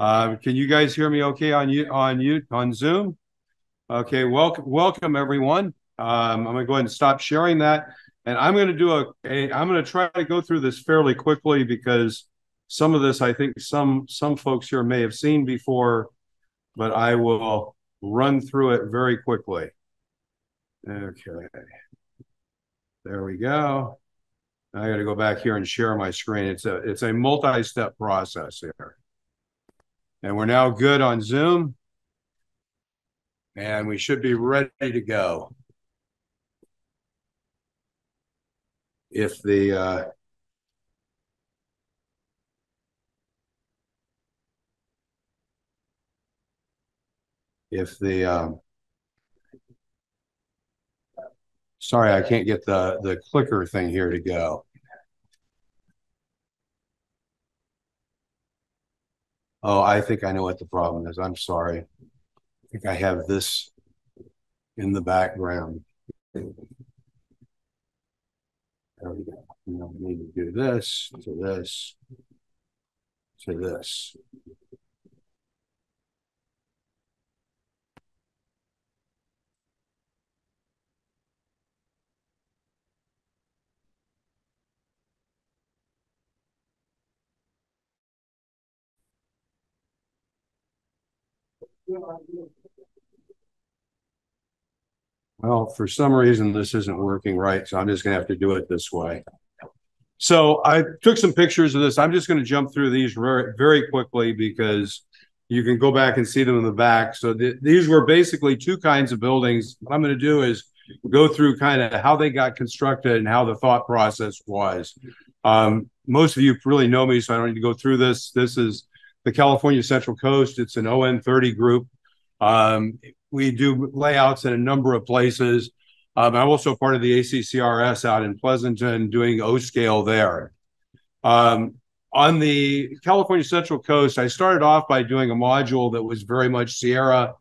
Uh, can you guys hear me okay on you on you on Zoom? Okay, welcome, welcome everyone. Um, I'm gonna go ahead and stop sharing that, and I'm gonna do a, a. I'm gonna try to go through this fairly quickly because some of this I think some some folks here may have seen before, but I will run through it very quickly. Okay, there we go. I got to go back here and share my screen. It's a it's a multi-step process here. And we're now good on Zoom. And we should be ready to go. If the uh, if the um, sorry, I can't get the the clicker thing here to go. Oh, I think I know what the problem is. I'm sorry. I think I have this in the background. There we go. We need to do this to this to this. Well, for some reason, this isn't working right, so I'm just going to have to do it this way. So I took some pictures of this. I'm just going to jump through these very, very quickly because you can go back and see them in the back. So th these were basically two kinds of buildings. What I'm going to do is go through kind of how they got constructed and how the thought process was. Um, most of you really know me, so I don't need to go through this. This is the California Central Coast. It's an ON 30 group. Um, we do layouts in a number of places. Um, I'm also part of the ACCRS out in Pleasanton doing O scale there. Um, on the California Central Coast, I started off by doing a module that was very much Sierra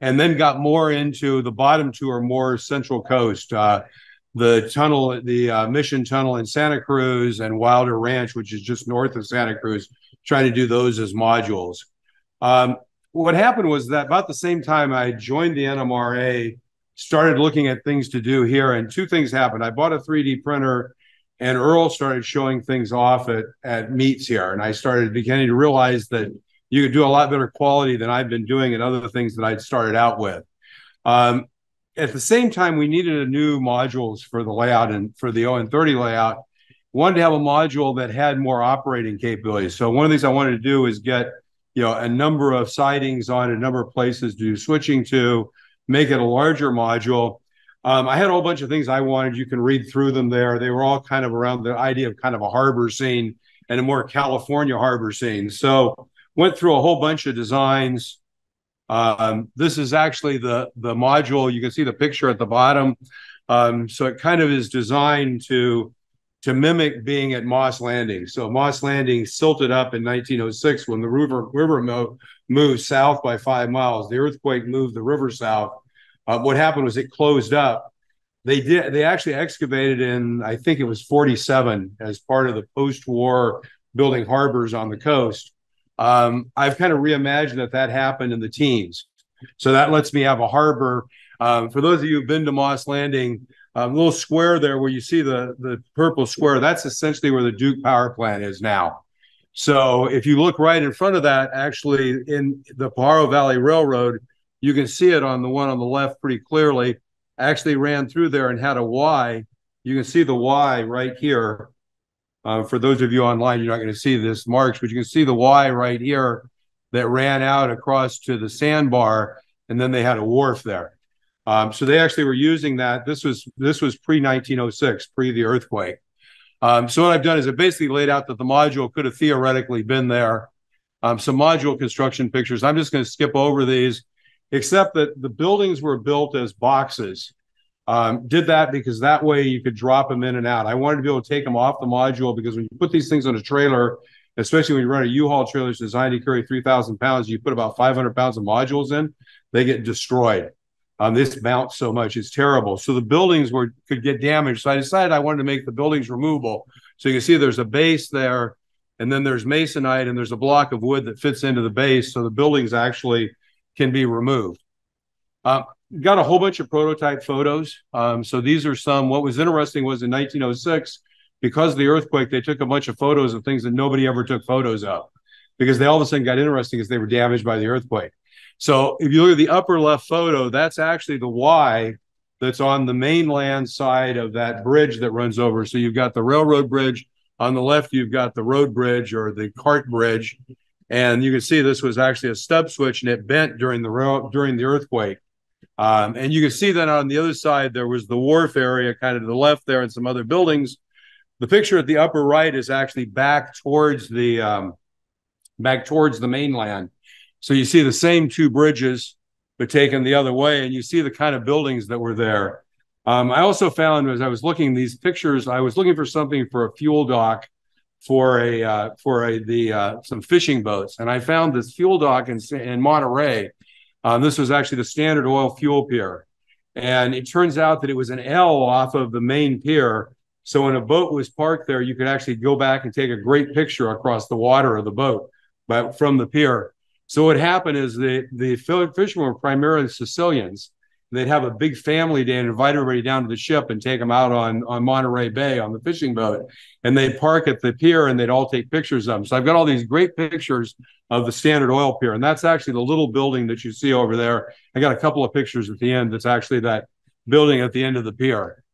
and then got more into the bottom two or more Central Coast. Uh, the tunnel, the uh, Mission Tunnel in Santa Cruz and Wilder Ranch, which is just north of Santa Cruz, trying to do those as modules. Um, what happened was that about the same time I joined the NMRA, started looking at things to do here, and two things happened. I bought a 3D printer, and Earl started showing things off at, at meets here, and I started beginning to realize that you could do a lot better quality than I've been doing and other things that I'd started out with. Um, at the same time, we needed a new modules for the layout and for the ON30 layout. Wanted to have a module that had more operating capabilities. So one of the things I wanted to do is get you know a number of sidings on a number of places to do switching to, make it a larger module. Um, I had a whole bunch of things I wanted. You can read through them there. They were all kind of around the idea of kind of a harbor scene and a more California harbor scene. So went through a whole bunch of designs um, this is actually the, the module. You can see the picture at the bottom. Um, so it kind of is designed to, to mimic being at Moss Landing. So Moss Landing silted up in 1906 when the river, river mo- moved south by five miles. The earthquake moved the river south. Uh, what happened was it closed up. They did. They actually excavated in, I think it was 47, as part of the post-war building harbors on the coast. Um, I've kind of reimagined that that happened in the teens. So that lets me have a harbor. Um, for those of you who've been to Moss Landing, um, little square there where you see the, the purple square, that's essentially where the Duke power plant is now. So if you look right in front of that, actually in the Pajaro Valley Railroad, you can see it on the one on the left pretty clearly. Actually ran through there and had a Y. You can see the Y right here uh, for those of you online, you're not going to see this marks, but you can see the Y right here that ran out across to the sandbar, and then they had a wharf there. Um, so they actually were using that. This was this was pre 1906, pre the earthquake. Um, so what I've done is I basically laid out that the module could have theoretically been there. Um, some module construction pictures. I'm just going to skip over these, except that the buildings were built as boxes. Um, did that because that way you could drop them in and out. I wanted to be able to take them off the module because when you put these things on a trailer, especially when you run a U-Haul trailer designed to carry 3,000 pounds, you put about 500 pounds of modules in, they get destroyed. Um, this mounts so much, it's terrible. So the buildings were could get damaged. So I decided I wanted to make the buildings removable. So you can see there's a base there. and then there's masonite, and there's a block of wood that fits into the base, so the buildings actually can be removed. Uh, got a whole bunch of prototype photos. Um, so these are some. What was interesting was in 1906, because of the earthquake, they took a bunch of photos of things that nobody ever took photos of, because they all of a sudden got interesting as they were damaged by the earthquake. So if you look at the upper left photo, that's actually the Y that's on the mainland side of that bridge that runs over. So you've got the railroad bridge on the left, you've got the road bridge or the cart bridge, and you can see this was actually a stub switch and it bent during the rail, during the earthquake. Um, and you can see that on the other side there was the wharf area, kind of to the left there, and some other buildings. The picture at the upper right is actually back towards the um, back towards the mainland. So you see the same two bridges, but taken the other way, and you see the kind of buildings that were there. Um, I also found as I was looking these pictures, I was looking for something for a fuel dock for a uh, for a the uh, some fishing boats, and I found this fuel dock in in Monterey. Um, this was actually the Standard Oil fuel pier, and it turns out that it was an L off of the main pier. So when a boat was parked there, you could actually go back and take a great picture across the water of the boat, but from the pier. So what happened is the the fishermen were primarily Sicilians. They'd have a big family day and invite everybody down to the ship and take them out on on Monterey Bay on the fishing boat. And they'd park at the pier and they'd all take pictures of them. So I've got all these great pictures of the Standard Oil Pier, and that's actually the little building that you see over there. I got a couple of pictures at the end. That's actually that building at the end of the pier.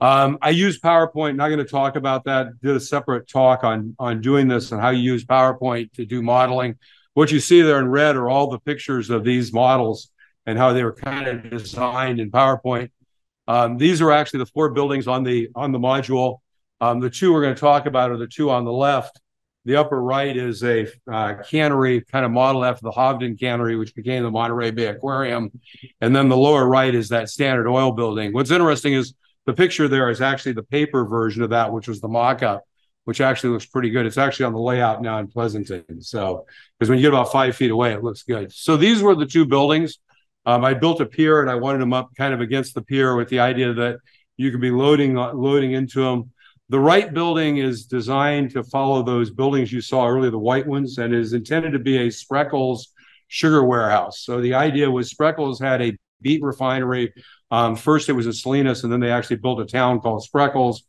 Um, I use PowerPoint. Not going to talk about that. Did a separate talk on on doing this and how you use PowerPoint to do modeling. What you see there in red are all the pictures of these models and how they were kind of designed in PowerPoint. Um, these are actually the four buildings on the on the module. Um, the two we're going to talk about are the two on the left. The upper right is a uh, cannery kind of model after the Hovden Cannery, which became the Monterey Bay Aquarium. And then the lower right is that Standard Oil building. What's interesting is the picture there is actually the paper version of that, which was the mock up which actually looks pretty good. It's actually on the layout now in Pleasanton. So, because when you get about five feet away, it looks good. So these were the two buildings. Um, I built a pier and I wanted them up kind of against the pier with the idea that you could be loading loading into them. The right building is designed to follow those buildings you saw earlier, the white ones, and is intended to be a Spreckels sugar warehouse. So the idea was Spreckels had a beet refinery. Um, first, it was in Salinas, and then they actually built a town called Spreckels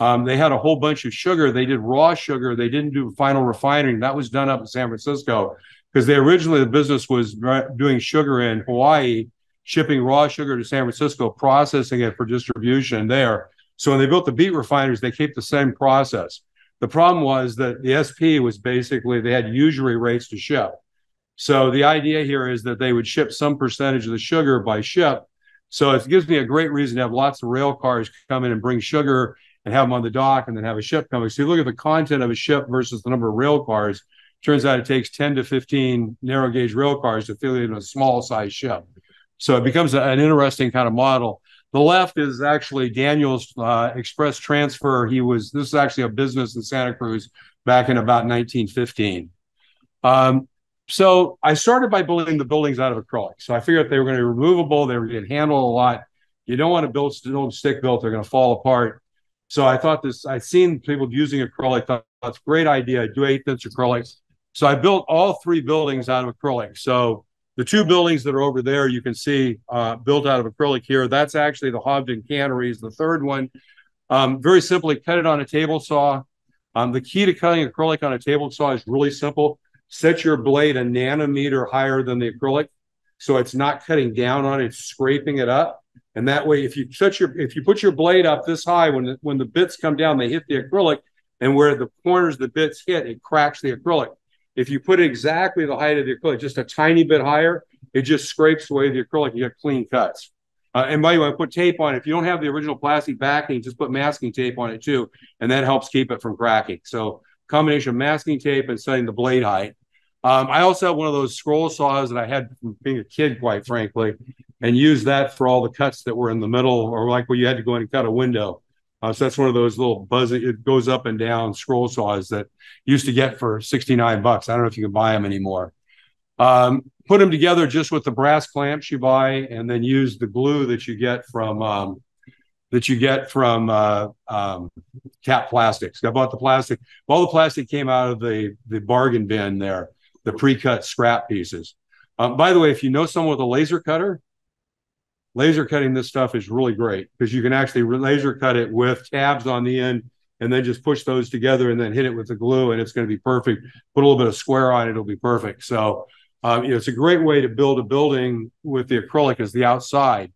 um, they had a whole bunch of sugar. They did raw sugar. They didn't do final refining. That was done up in San Francisco because they originally the business was doing sugar in Hawaii, shipping raw sugar to San Francisco, processing it for distribution there. So when they built the beet refineries, they kept the same process. The problem was that the SP was basically they had usury rates to ship. So the idea here is that they would ship some percentage of the sugar by ship. So it gives me a great reason to have lots of rail cars come in and bring sugar and have them on the dock and then have a ship coming. So you look at the content of a ship versus the number of rail cars. Turns out it takes 10 to 15 narrow gauge rail cars to fill in a small size ship. So it becomes a, an interesting kind of model. The left is actually Daniel's uh, express transfer. He was, this is actually a business in Santa Cruz back in about 1915. Um, so I started by building the buildings out of acrylic. So I figured they were going to be removable, they were going to handle a lot. You don't want to build stick built, they're going to fall apart. So I thought this, I'd seen people using acrylic, thought that's a great idea. Do eighth inch acrylics. So I built all three buildings out of acrylic. So the two buildings that are over there, you can see uh, built out of acrylic here. That's actually the Hovden Canneries. The third one, um, very simply cut it on a table saw. Um, the key to cutting acrylic on a table saw is really simple. Set your blade a nanometer higher than the acrylic. So it's not cutting down on it, it's scraping it up. And that way, if you set your if you put your blade up this high, when the, when the bits come down, they hit the acrylic, and where the corners of the bits hit, it cracks the acrylic. If you put exactly the height of the acrylic, just a tiny bit higher, it just scrapes away the acrylic. You get clean cuts. Uh, and by the way, I put tape on it. If you don't have the original plastic backing, just put masking tape on it too, and that helps keep it from cracking. So combination of masking tape and setting the blade height. Um, I also have one of those scroll saws that I had from being a kid, quite frankly, and use that for all the cuts that were in the middle, or like where you had to go in and cut a window. Uh, so that's one of those little buzzing, it goes up and down scroll saws that used to get for 69 bucks. I don't know if you can buy them anymore. Um, put them together just with the brass clamps you buy, and then use the glue that you get from um, that you get from uh, um, TAP Plastics. I bought the plastic. All the plastic came out of the the bargain bin there, the pre-cut scrap pieces. Um, by the way, if you know someone with a laser cutter, laser cutting this stuff is really great because you can actually laser cut it with tabs on the end and then just push those together and then hit it with the glue and it's going to be perfect. Put a little bit of square on it, it'll be perfect. So, um, you know, it's a great way to build a building with the acrylic as the outside.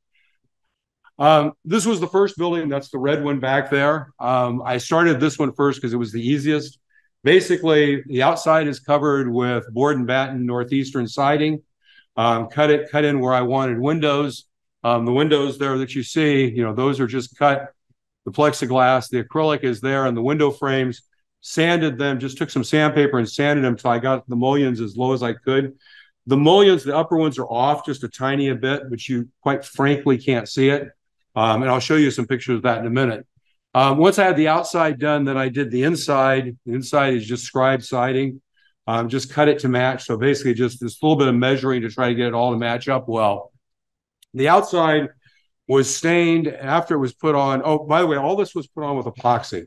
Um, this was the first building. That's the red one back there. Um, I started this one first because it was the easiest. Basically, the outside is covered with board and batten northeastern siding. Um, cut it, cut in where I wanted windows. Um, the windows there that you see, you know, those are just cut. The plexiglass, the acrylic is there, and the window frames. Sanded them, just took some sandpaper and sanded them until I got the mullions as low as I could. The mullions, the upper ones are off just a tiny a bit, but you quite frankly can't see it. Um, and I'll show you some pictures of that in a minute. Um, once I had the outside done, then I did the inside. The inside is just scribe siding. Um, just cut it to match. So basically, just this little bit of measuring to try to get it all to match up well. The outside was stained after it was put on. Oh, by the way, all this was put on with epoxy.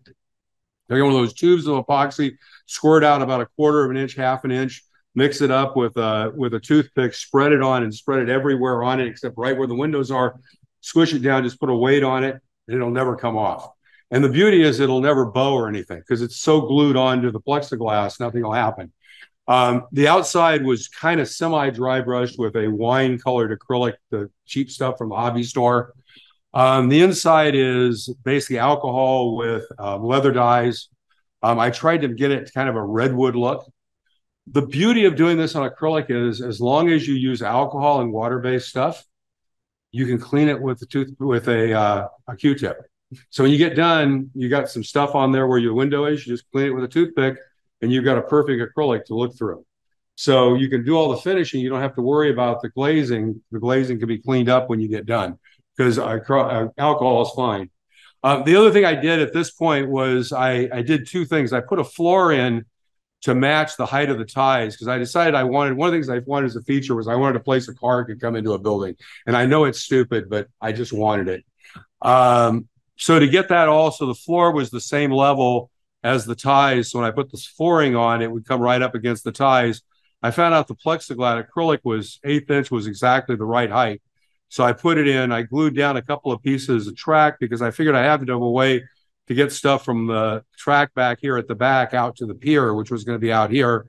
They got one of those tubes of epoxy, squirt out about a quarter of an inch, half an inch, mix it up with a with a toothpick, spread it on, and spread it everywhere on it except right where the windows are squish it down, just put a weight on it, and it'll never come off. And the beauty is it'll never bow or anything because it's so glued onto the plexiglass, nothing will happen. Um, the outside was kind of semi dry brushed with a wine colored acrylic, the cheap stuff from the hobby store. Um, the inside is basically alcohol with uh, leather dyes. Um, I tried to get it kind of a redwood look. The beauty of doing this on acrylic is as long as you use alcohol and water based stuff, you can clean it with a tooth with a uh, a Q-tip. So when you get done, you got some stuff on there where your window is. You just clean it with a toothpick, and you've got a perfect acrylic to look through. So you can do all the finishing. You don't have to worry about the glazing. The glazing can be cleaned up when you get done because uh, alcohol is fine. Uh, the other thing I did at this point was I, I did two things. I put a floor in to match the height of the ties because I decided I wanted one of the things I wanted as a feature was I wanted a place a car could come into a building. And I know it's stupid, but I just wanted it. Um, so to get that also, the floor was the same level as the ties. So when I put this flooring on, it would come right up against the ties. I found out the plexiglass acrylic was eighth inch was exactly the right height. So I put it in. I glued down a couple of pieces of track because I figured I had to have a way to get stuff from the track back here at the back out to the pier, which was going to be out here.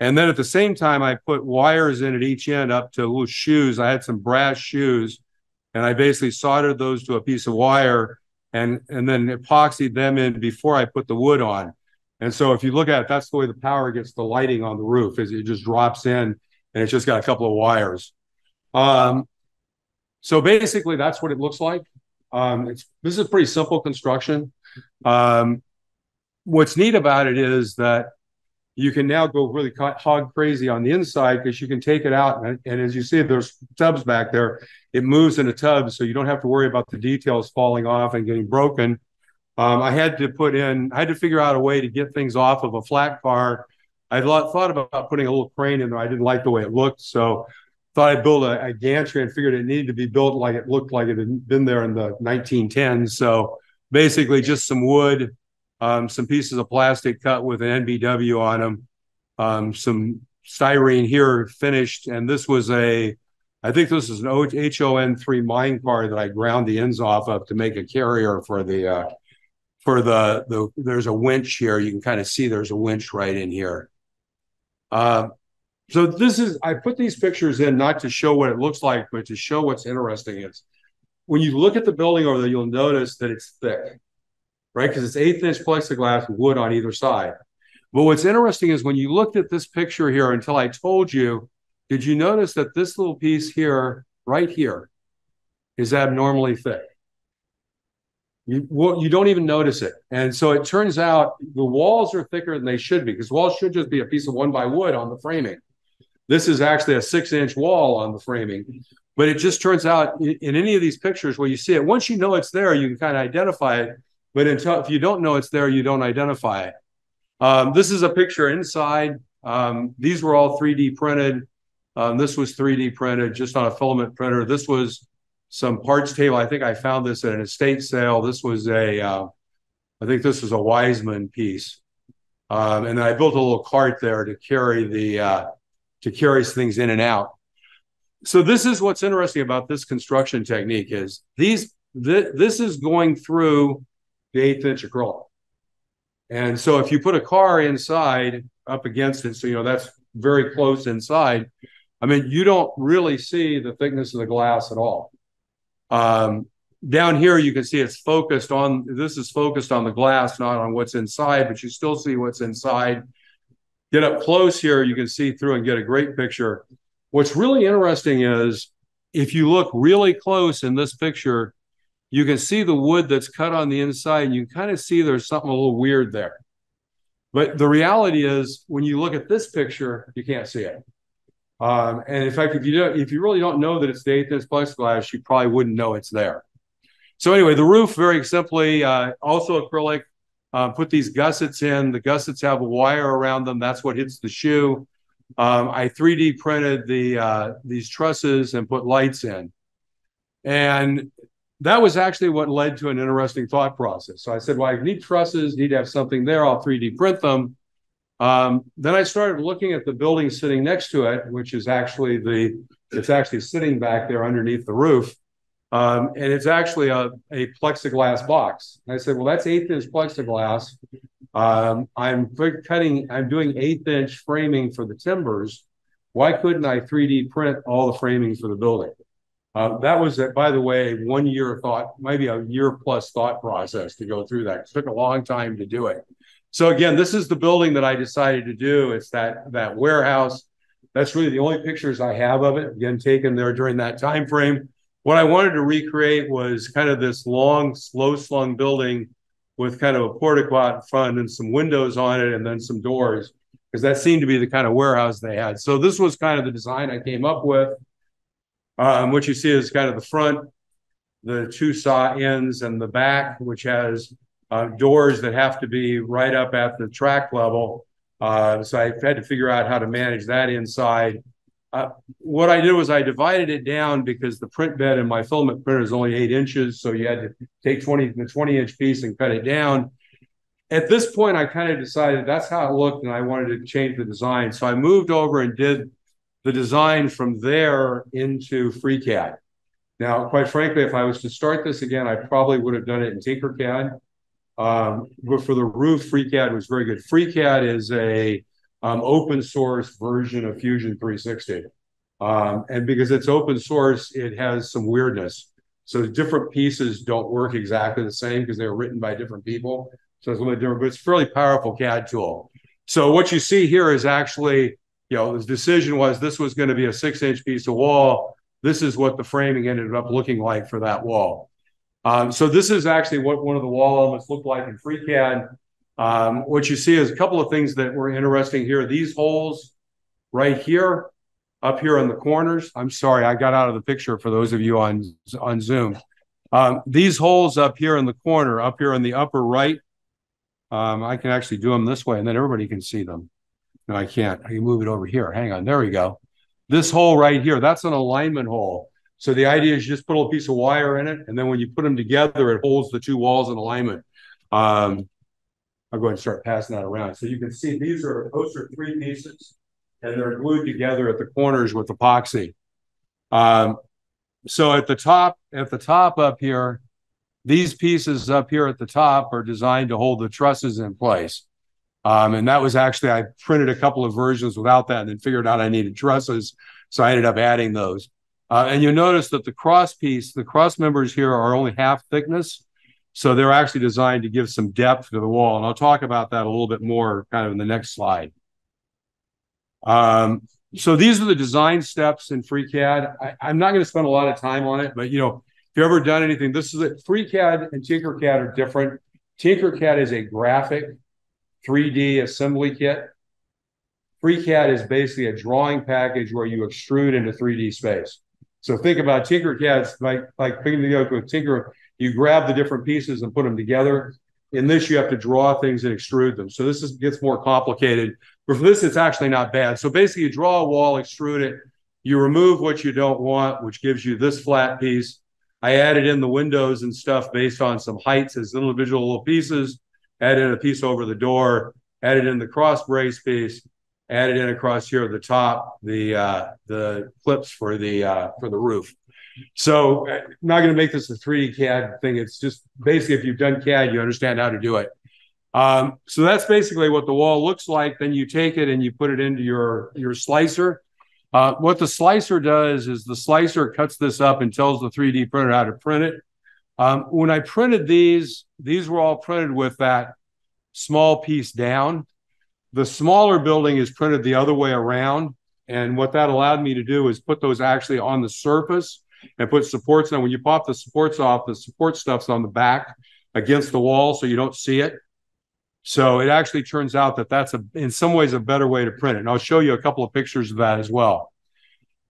And then at the same time, I put wires in at each end up to little shoes. I had some brass shoes, and I basically soldered those to a piece of wire and and then epoxied them in before I put the wood on. And so if you look at it, that's the way the power gets the lighting on the roof is it just drops in and it's just got a couple of wires. Um, so basically that's what it looks like. Um, it's this is pretty simple construction. Um, what's neat about it is that you can now go really hog crazy on the inside because you can take it out and, and, as you see there's tubs back there. It moves in a tub so you don't have to worry about the details falling off and getting broken. Um, i had to put in i had to figure out a way to get things off of a flat car. I thought about putting a little crane in there. I didn't like the way it looked so thought i'd build a, a gantry and figured it needed to be built like it looked like it had been there in the 1910s so basically just some wood, um, some pieces of plastic cut with an NBW on them, um, some styrene here finished. And this was a, I think this is an HON3 mine car that I ground the ends off of to make a carrier for the, uh, for the, the, there's a winch here. You can kind of see there's a winch right in here. Uh, so this is, I put these pictures in not to show what it looks like, but to show what's interesting. It's, when you look at the building over there, you'll notice that it's thick, right? Because it's eighth inch plexiglass wood on either side. But what's interesting is when you looked at this picture here until I told you, did you notice that this little piece here, right here, is abnormally thick? You, well, you don't even notice it. And so it turns out the walls are thicker than they should be because walls should just be a piece of one by wood on the framing. This is actually a six inch wall on the framing. But it just turns out in any of these pictures where you see it, once you know it's there, you can kind of identify it. But until if you don't know it's there, you don't identify it. Um, this is a picture inside. Um, these were all 3D printed. Um, this was 3D printed just on a filament printer. This was some parts table. I think I found this at an estate sale. This was a, uh, I think this was a Wiseman piece. Um, and then I built a little cart there to carry the, uh, to carry things in and out. So this is what's interesting about this construction technique is these, th this is going through the eighth inch acrylic. And so if you put a car inside up against it, so you know that's very close inside, I mean, you don't really see the thickness of the glass at all. Um, down here, you can see it's focused on, this is focused on the glass, not on what's inside, but you still see what's inside. Get up close here, you can see through and get a great picture. What's really interesting is if you look really close in this picture, you can see the wood that's cut on the inside and you kind of see there's something a little weird there. But the reality is when you look at this picture, you can't see it. Um, and in fact, if you don't, if you really don't know that it's the eighth inch plexiglass, you probably wouldn't know it's there. So anyway, the roof very simply, uh, also acrylic. Uh, put these gussets in. The gussets have a wire around them. That's what hits the shoe. Um, I 3D printed the uh, these trusses and put lights in, and that was actually what led to an interesting thought process. So I said, "Well, I need trusses. Need to have something there. I'll 3D print them." Um, then I started looking at the building sitting next to it, which is actually the it's actually sitting back there underneath the roof. Um, and it's actually a, a plexiglass box. And I said, well, that's eighth inch plexiglass. Um, I'm cutting, I'm doing eighth inch framing for the timbers. Why couldn't I 3D print all the framing for the building? Uh, that was, by the way, one year thought, maybe a year plus thought process to go through that. It took a long time to do it. So again, this is the building that I decided to do. It's that that warehouse. That's really the only pictures I have of it. Again, taken there during that time frame. What I wanted to recreate was kind of this long, slow slung building with kind of a portico out front and some windows on it, and then some doors, because that seemed to be the kind of warehouse they had. So this was kind of the design I came up with. Um, what you see is kind of the front, the two saw ends, and the back, which has uh, doors that have to be right up at the track level. Uh, so I had to figure out how to manage that inside. Uh, what I did was I divided it down because the print bed in my filament printer is only eight inches. So you had to take 20, the 20 inch piece and cut it down. At this point, I kind of decided that's how it looked and I wanted to change the design. So I moved over and did the design from there into FreeCAD. Now, quite frankly, if I was to start this again, I probably would have done it in Tinkercad. Um, but for the roof, FreeCAD was very good. FreeCAD is a um, open source version of Fusion 360. Um, and because it's open source, it has some weirdness. So different pieces don't work exactly the same because they were written by different people. So it's a little bit different, but it's a fairly powerful CAD tool. So what you see here is actually, you know, the decision was this was going to be a six inch piece of wall. This is what the framing ended up looking like for that wall. Um, so this is actually what one of the wall elements looked like in FreeCAD. Um, what you see is a couple of things that were interesting here. These holes right here, up here in the corners. I'm sorry, I got out of the picture for those of you on, on Zoom. Um, these holes up here in the corner, up here in the upper right, um, I can actually do them this way and then everybody can see them. I can't. I can move it over here. Hang on. There we go. This hole right here, that's an alignment hole. So the idea is you just put a little piece of wire in it, and then when you put them together, it holds the two walls in alignment. Um, I'll go ahead and start passing that around. So you can see these are those are three pieces, and they're glued together at the corners with epoxy. Um, so at the top, at the top up here, these pieces up here at the top are designed to hold the trusses in place. Um, and that was actually I printed a couple of versions without that, and then figured out I needed trusses, so I ended up adding those. Uh, and you'll notice that the cross piece, the cross members here are only half thickness. So they're actually designed to give some depth to the wall. And I'll talk about that a little bit more kind of in the next slide. Um, so these are the design steps in FreeCAD. I, am not going to spend a lot of time on it, but you know, if you've ever done anything, this is it. FreeCAD and Tinkercad are different. Tinkercad is a graphic 3D assembly kit. FreeCAD is basically a drawing package where you extrude into 3D space. So think about Tinkercad's like like the together with Tinker. You grab the different pieces and put them together. In this, you have to draw things and extrude them. So this is, gets more complicated. But for this, it's actually not bad. So basically, you draw a wall, extrude it. You remove what you don't want, which gives you this flat piece. I added in the windows and stuff based on some heights as individual little pieces, added in a piece over the door, added in the cross brace piece, added in across here at the top the uh, the clips for the uh, for the roof. So I'm not going to make this a 3D CAD thing. It's just basically if you've done CAD, you understand how to do it. Um, so that's basically what the wall looks like. Then you take it and you put it into your your slicer. Uh, what the slicer does is the slicer cuts this up and tells the 3D printer how to print it. Um, when I printed these, these were all printed with that small piece down. The smaller building is printed the other way around. And what that allowed me to do is put those actually on the surface and put supports on. When you pop the supports off, the support stuff's on the back against the wall so you don't see it. So it actually turns out that that's a, in some ways a better way to print it. And I'll show you a couple of pictures of that as well.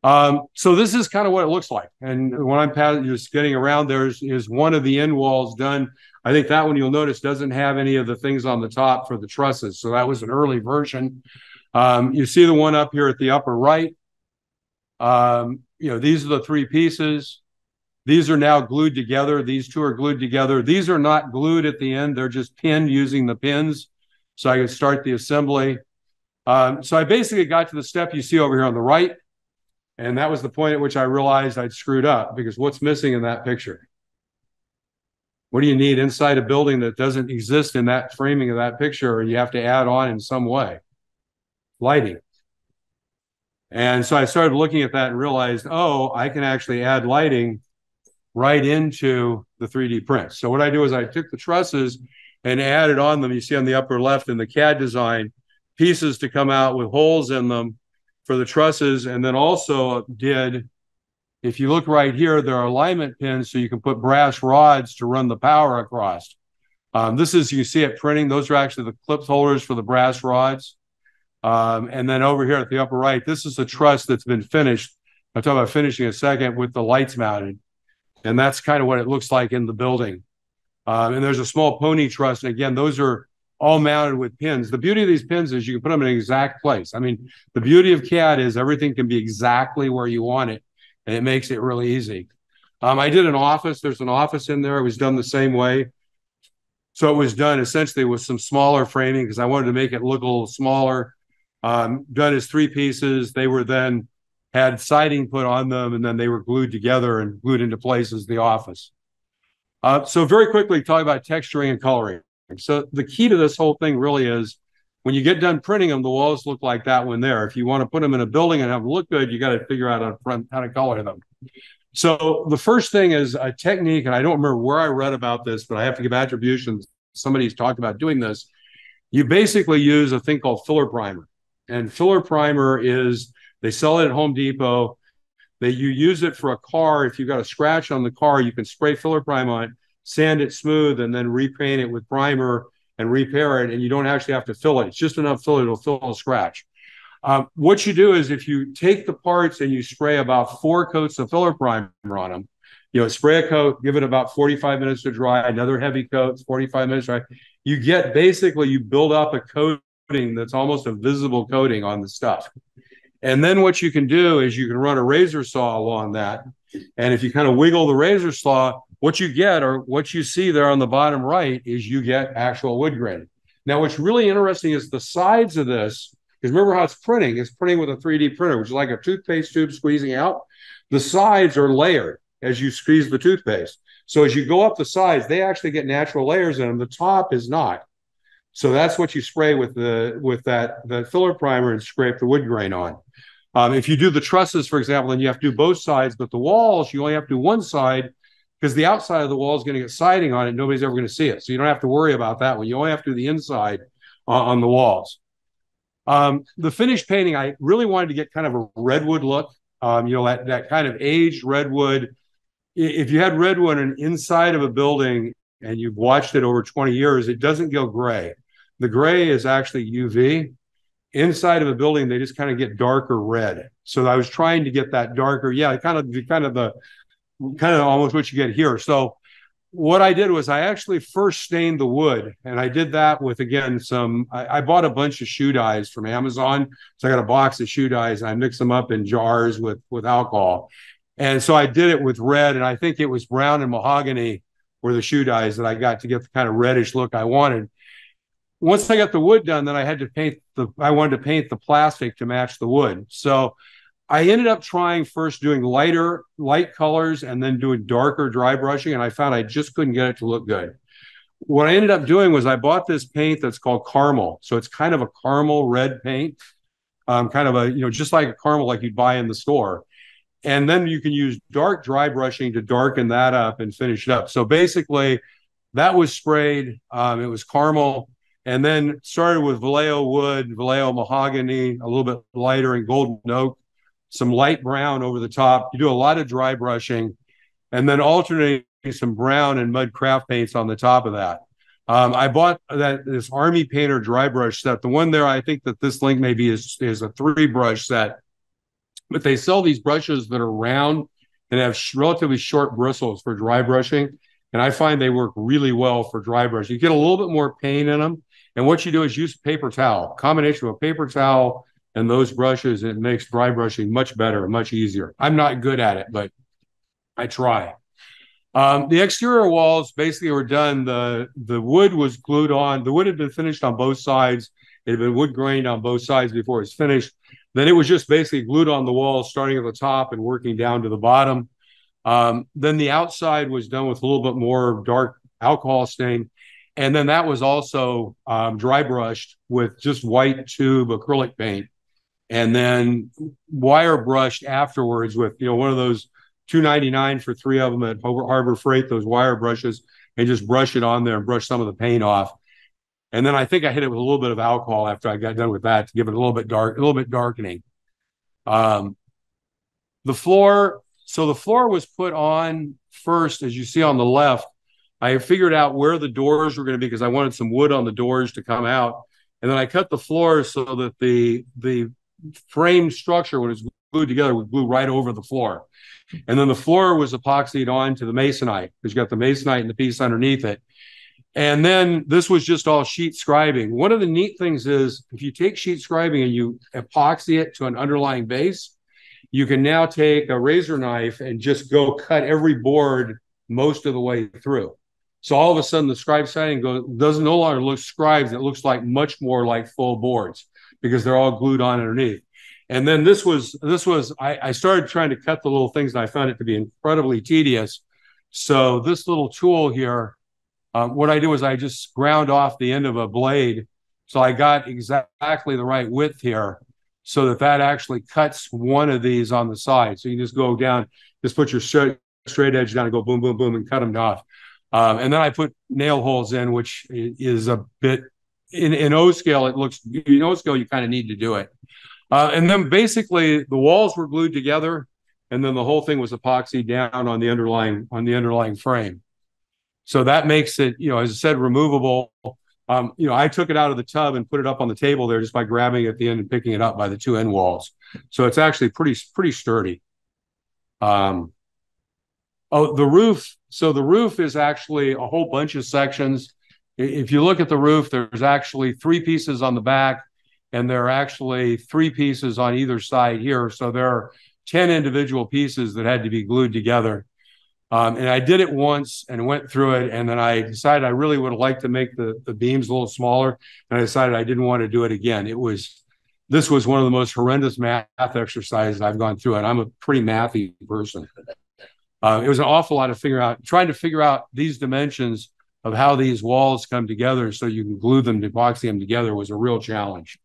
Um, so this is kind of what it looks like. And when I'm just getting around, there's is one of the end walls done. I think that one you'll notice doesn't have any of the things on the top for the trusses. So that was an early version. Um, you see the one up here at the upper right. Um, you know, these are the three pieces. These are now glued together. These two are glued together. These are not glued at the end. They're just pinned using the pins. So I can start the assembly. Um, so I basically got to the step you see over here on the right. And that was the point at which I realized I'd screwed up because what's missing in that picture? What do you need inside a building that doesn't exist in that framing of that picture or you have to add on in some way? Lighting. And so I started looking at that and realized, oh, I can actually add lighting right into the 3D print. So what I do is I took the trusses and added on them. You see on the upper left in the CAD design, pieces to come out with holes in them for the trusses. And then also did, if you look right here, there are alignment pins so you can put brass rods to run the power across. Um, this is, you see it printing. Those are actually the clip holders for the brass rods. Um, and then over here at the upper right, this is a truss that's been finished. I'll talk about finishing a second with the lights mounted. And that's kind of what it looks like in the building. Um, and there's a small pony truss. And again, those are all mounted with pins. The beauty of these pins is you can put them in an exact place. I mean, the beauty of CAD is everything can be exactly where you want it, and it makes it really easy. Um, I did an office. There's an office in there. It was done the same way. So it was done essentially with some smaller framing because I wanted to make it look a little smaller. Um, done as three pieces. They were then had siding put on them, and then they were glued together and glued into place as the office. Uh, so very quickly, talk about texturing and coloring. So the key to this whole thing really is when you get done printing them, the walls look like that one there. If you want to put them in a building and have them look good, you got to figure out how to, how to color them. So the first thing is a technique, and I don't remember where I read about this, but I have to give attribution. Somebody's talked about doing this. You basically use a thing called filler primer. And filler primer is they sell it at Home Depot. That you use it for a car. If you've got a scratch on the car, you can spray filler primer on it, sand it smooth, and then repaint it with primer and repair it. And you don't actually have to fill it. It's just enough filler to fill a scratch. Um, what you do is if you take the parts and you spray about four coats of filler primer on them, you know, spray a coat, give it about 45 minutes to dry, another heavy coat, 45 minutes dry. You get basically you build up a coating that's almost a visible coating on the stuff. And then what you can do is you can run a razor saw along that. And if you kind of wiggle the razor saw, what you get or what you see there on the bottom right is you get actual wood grain. Now, what's really interesting is the sides of this, because remember how it's printing, it's printing with a 3D printer, which is like a toothpaste tube squeezing out. The sides are layered as you squeeze the toothpaste. So as you go up the sides, they actually get natural layers in them. The top is not. So that's what you spray with the with that the filler primer and scrape the wood grain on. Um, if you do the trusses, for example, then you have to do both sides, but the walls, you only have to do one side because the outside of the wall is going to get siding on it. Nobody's ever going to see it. So you don't have to worry about that one. You only have to do the inside uh, on the walls. Um, the finished painting, I really wanted to get kind of a redwood look. Um, you know, that, that kind of aged redwood. If you had redwood on inside of a building and you've watched it over 20 years, it doesn't go gray. The gray is actually UV inside of a building they just kind of get darker red so i was trying to get that darker yeah kind of kind of the kind of almost what you get here so what i did was i actually first stained the wood and i did that with again some I, I, bought a bunch of shoe dyes from amazon so i got a box of shoe dyes and i mix them up in jars with with alcohol And so I did it with red, and I think it was brown and mahogany were the shoe dyes that I got to get the kind of reddish look I wanted. Once I got the wood done, then I had to paint the I wanted to paint the plastic to match the wood. So I ended up trying first doing lighter light colors and then doing darker dry brushing, and I found I just couldn't get it to look good. What I ended up doing was I bought this paint that's called caramel. So it's kind of a caramel red paint, um, kind of a you know just like a caramel like you'd buy in the store and then you can use dark dry brushing to darken that up and finish it up. So basically, that was sprayed. Um, it was caramel, and then started with Vallejo wood, Vallejo mahogany, a little bit lighter, and golden oak, some light brown over the top. You do a lot of dry brushing, and then alternating some brown and mud craft paints on the top of that. Um, I bought that this Army Painter dry brush set. The one there, I think that this link maybe is is a three brush set but they sell these brushes that are round and have sh- relatively short bristles for dry brushing. And I find they work really well for dry brushing. You get a little bit more paint in them. And what you do is use paper towel, combination of a paper towel and those brushes. It makes dry brushing much better, much easier. I'm not good at it, but I try. Um, the exterior walls basically were done. The the wood was glued on. The wood had been finished on both sides. It had been wood grained on both sides before it was finished. Then it was just basically glued on the wall, starting at the top and working down to the bottom. Um, then the outside was done with a little bit more dark alcohol stain. And then that was also um, dry brushed with just white tube acrylic paint. And then wire brushed afterwards with, you know, one of those 299 for three of them at Harbor Freight, those wire brushes, and just brush it on there and brush some of the paint off. And then I think I hit it with a little bit of alcohol after I got done with that to give it a little bit dark, a little bit darkening. Um, the floor, so the floor was put on first, as you see on the left. I figured out where the doors were going to be because I wanted some wood on the doors to come out. And then I cut the floor so that the the frame structure, when it's glued together, would glue right over the floor. And then the floor was epoxied onto the masonite because you got the masonite and the piece underneath it. And then this was just all sheet scribing. One of the neat things is if you take sheet scribing and you epoxy it to an underlying base, you can now take a razor knife and just go cut every board most of the way through. So all of a sudden the scribe siding goes doesn't no longer look scribes. It looks like much more like full boards because they're all glued on underneath. And then this was this was I, I started trying to cut the little things and I found it to be incredibly tedious. So this little tool here um, what I do is I just ground off the end of a blade. So I got exactly the right width here so that that actually cuts one of these on the side. So you just go down, just put your straight, straight edge down and go boom, boom, boom and cut them off. Um, and then I put nail holes in, which is a bit in, in O scale. It looks in O scale, you kind of need to do it. Uh, and then basically the walls were glued together and then the whole thing was epoxy down on the underlying on the underlying frame. So that makes it, you know, as I said, removable. Um, you know, I took it out of the tub and put it up on the table there just by grabbing at the end and picking it up by the two end walls. So it's actually pretty pretty sturdy. Um, oh, the roof. So the roof is actually a whole bunch of sections. If you look at the roof, there's actually three pieces on the back, and there are actually three pieces on either side here. So there are 10 individual pieces that had to be glued together. Um, and I did it once and went through it. And then I decided I really would like to make the, the beams a little smaller. And I decided I didn't want to do it again. It was, this was one of the most horrendous math exercises I've gone through. And I'm a pretty mathy person. Uh, it was an awful lot of figuring out, trying to figure out these dimensions of how these walls come together so you can glue them, epoxy them together was a real challenge.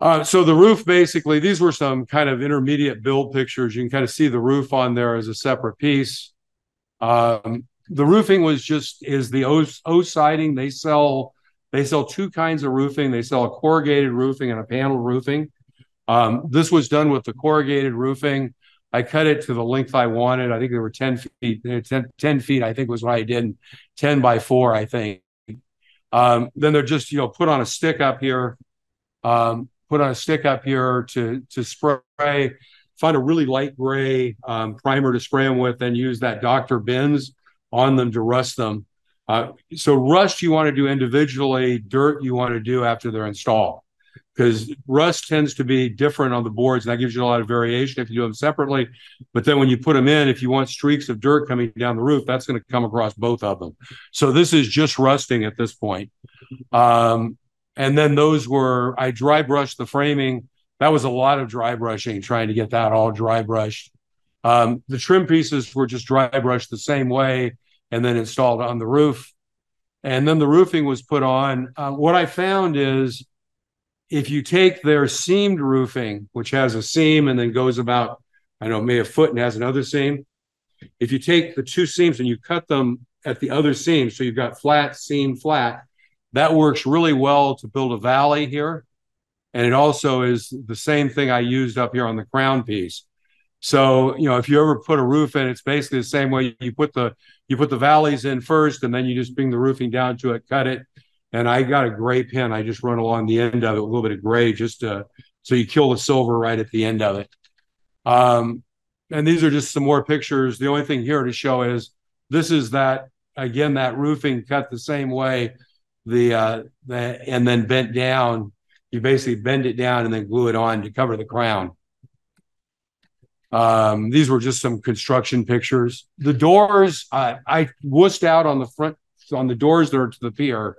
Uh, so the roof basically, these were some kind of intermediate build pictures. You can kind of see the roof on there as a separate piece. Um, the roofing was just is the O, o siding. They sell they sell two kinds of roofing. They sell a corrugated roofing and a panel roofing. Um, this was done with the corrugated roofing. I cut it to the length I wanted. I think they were 10 feet, 10, 10 feet, I think was what I did, 10 by four, I think. Um, then they're just, you know, put on a stick up here. Um, put on a stick up here to to spray. Find a really light gray um, primer to spray them with, and use that Dr. Ben's on them to rust them. Uh, so rust you want to do individually, dirt you want to do after they're installed, because rust tends to be different on the boards, and that gives you a lot of variation if you do them separately. But then when you put them in, if you want streaks of dirt coming down the roof, that's going to come across both of them. So this is just rusting at this point. Um, and then those were I dry brushed the framing. That was a lot of dry brushing, trying to get that all dry brushed. Um, the trim pieces were just dry brushed the same way and then installed on the roof. And then the roofing was put on. Uh, what I found is if you take their seamed roofing, which has a seam and then goes about, I don't know, maybe a foot and has another seam. If you take the two seams and you cut them at the other seam, so you've got flat, seam, flat, that works really well to build a valley here. And it also is the same thing I used up here on the crown piece. So, you know, if you ever put a roof in, it's basically the same way you put the you put the valleys in first and then you just bring the roofing down to it, cut it. And I got a gray pin. I just run along the end of it, a little bit of gray, just to, so you kill the silver right at the end of it. Um, and these are just some more pictures. The only thing here to show is this is that again that roofing cut the same way, the uh, the and then bent down. You basically bend it down and then glue it on to cover the crown. Um, these were just some construction pictures. The doors, uh, I wussed out on the front on the doors that are to the pier.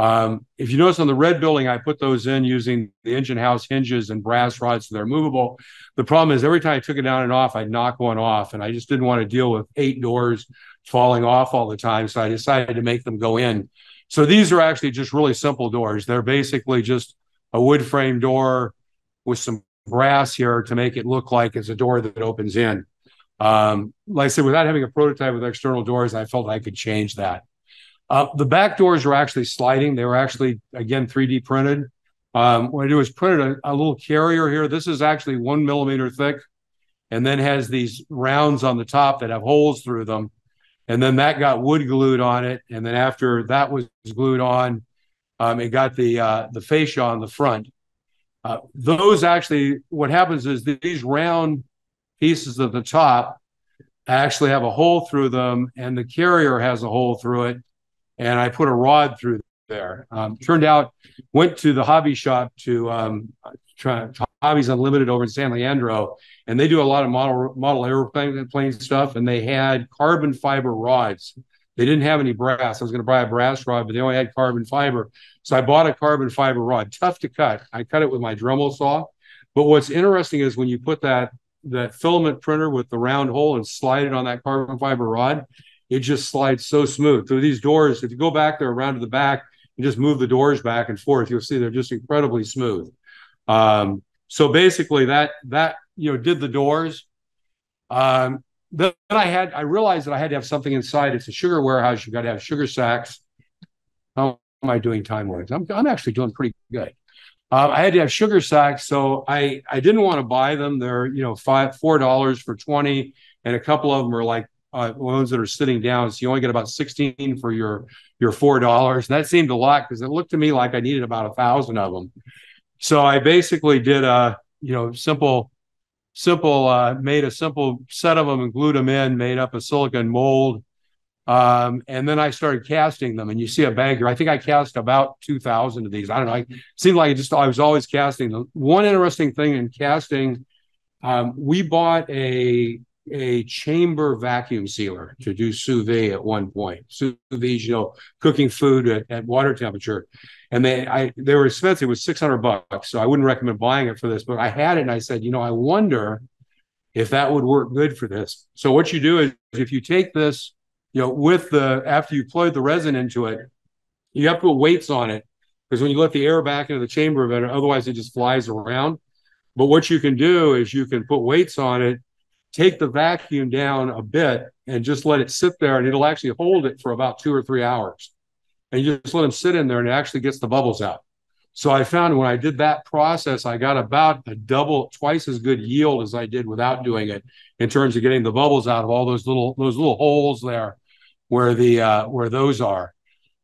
Um, if you notice on the red building, I put those in using the engine house hinges and brass rods, so they're movable. The problem is every time I took it down and off, I'd knock one off, and I just didn't want to deal with eight doors falling off all the time. So I decided to make them go in. So these are actually just really simple doors. They're basically just a wood frame door with some brass here to make it look like it's a door that opens in. Um, like I said, without having a prototype with external doors, I felt I could change that. Uh, the back doors were actually sliding. They were actually, again, 3D printed. Um, what I do is printed a, a, little carrier here. This is actually one millimeter thick and then has these rounds on the top that have holes through them. And then that got wood glued on it. And then after that was glued on, um, it got the uh, the fascia on the front. Uh, those actually, what happens is these round pieces at the top actually have a hole through them, and the carrier has a hole through it. And I put a rod through there. Um, turned out, went to the hobby shop to um, try, Hobbies Unlimited over in San Leandro, and they do a lot of model model airplane stuff. And they had carbon fiber rods they didn't have any brass. I was going to buy a brass rod, but they only had carbon fiber. So I bought a carbon fiber rod, tough to cut. I cut it with my Dremel saw. But what's interesting is when you put that that filament printer with the round hole and slide it on that carbon fiber rod, it just slides so smooth. Through these doors, if you go back there around to the back and just move the doors back and forth, you'll see they're just incredibly smooth. Um, so basically, that that you know did the doors. Um, then I had I realized that I had to have something inside. It's a sugar warehouse. You've got to have sugar sacks. How am I doing time wise? I'm I'm actually doing pretty good. Uh, I had to have sugar sacks, so I I didn't want to buy them. They're you know five four dollars for twenty, and a couple of them are like uh, ones that are sitting down. So you only get about sixteen for your your four dollars. And that seemed a lot because it looked to me like I needed about a thousand of them. So I basically did a you know simple simple, uh, made a simple set of them and glued them in, made up a silicon mold. Um, and then I started casting them, and you see a bag here. I think I cast about 2,000 of these. I don't know. It seemed like it just I was always casting them. One interesting thing in casting, um, we bought a a chamber vacuum sealer to do sous vide at one point. Sous vide, you know, cooking food at, at water temperature and they I they were expensive. It was six hundred bucks, so I wouldn't recommend buying it for this. But I had it, and I said, you know, I wonder if that would work good for this. So what you do is if you take this, you know, with the after you plug the resin into it, you have to put weights on it because when you let the air back into the chamber of it, otherwise it just flies around. But what you can do is you can put weights on it, take the vacuum down a bit, and just let it sit there, and it'll actually hold it for about two or three hours and you just let them sit in there and it actually gets the bubbles out. So I found when I did that process, I got about a double, twice as good yield as I did without doing it in terms of getting the bubbles out of all those little those little holes there where the uh, where those are.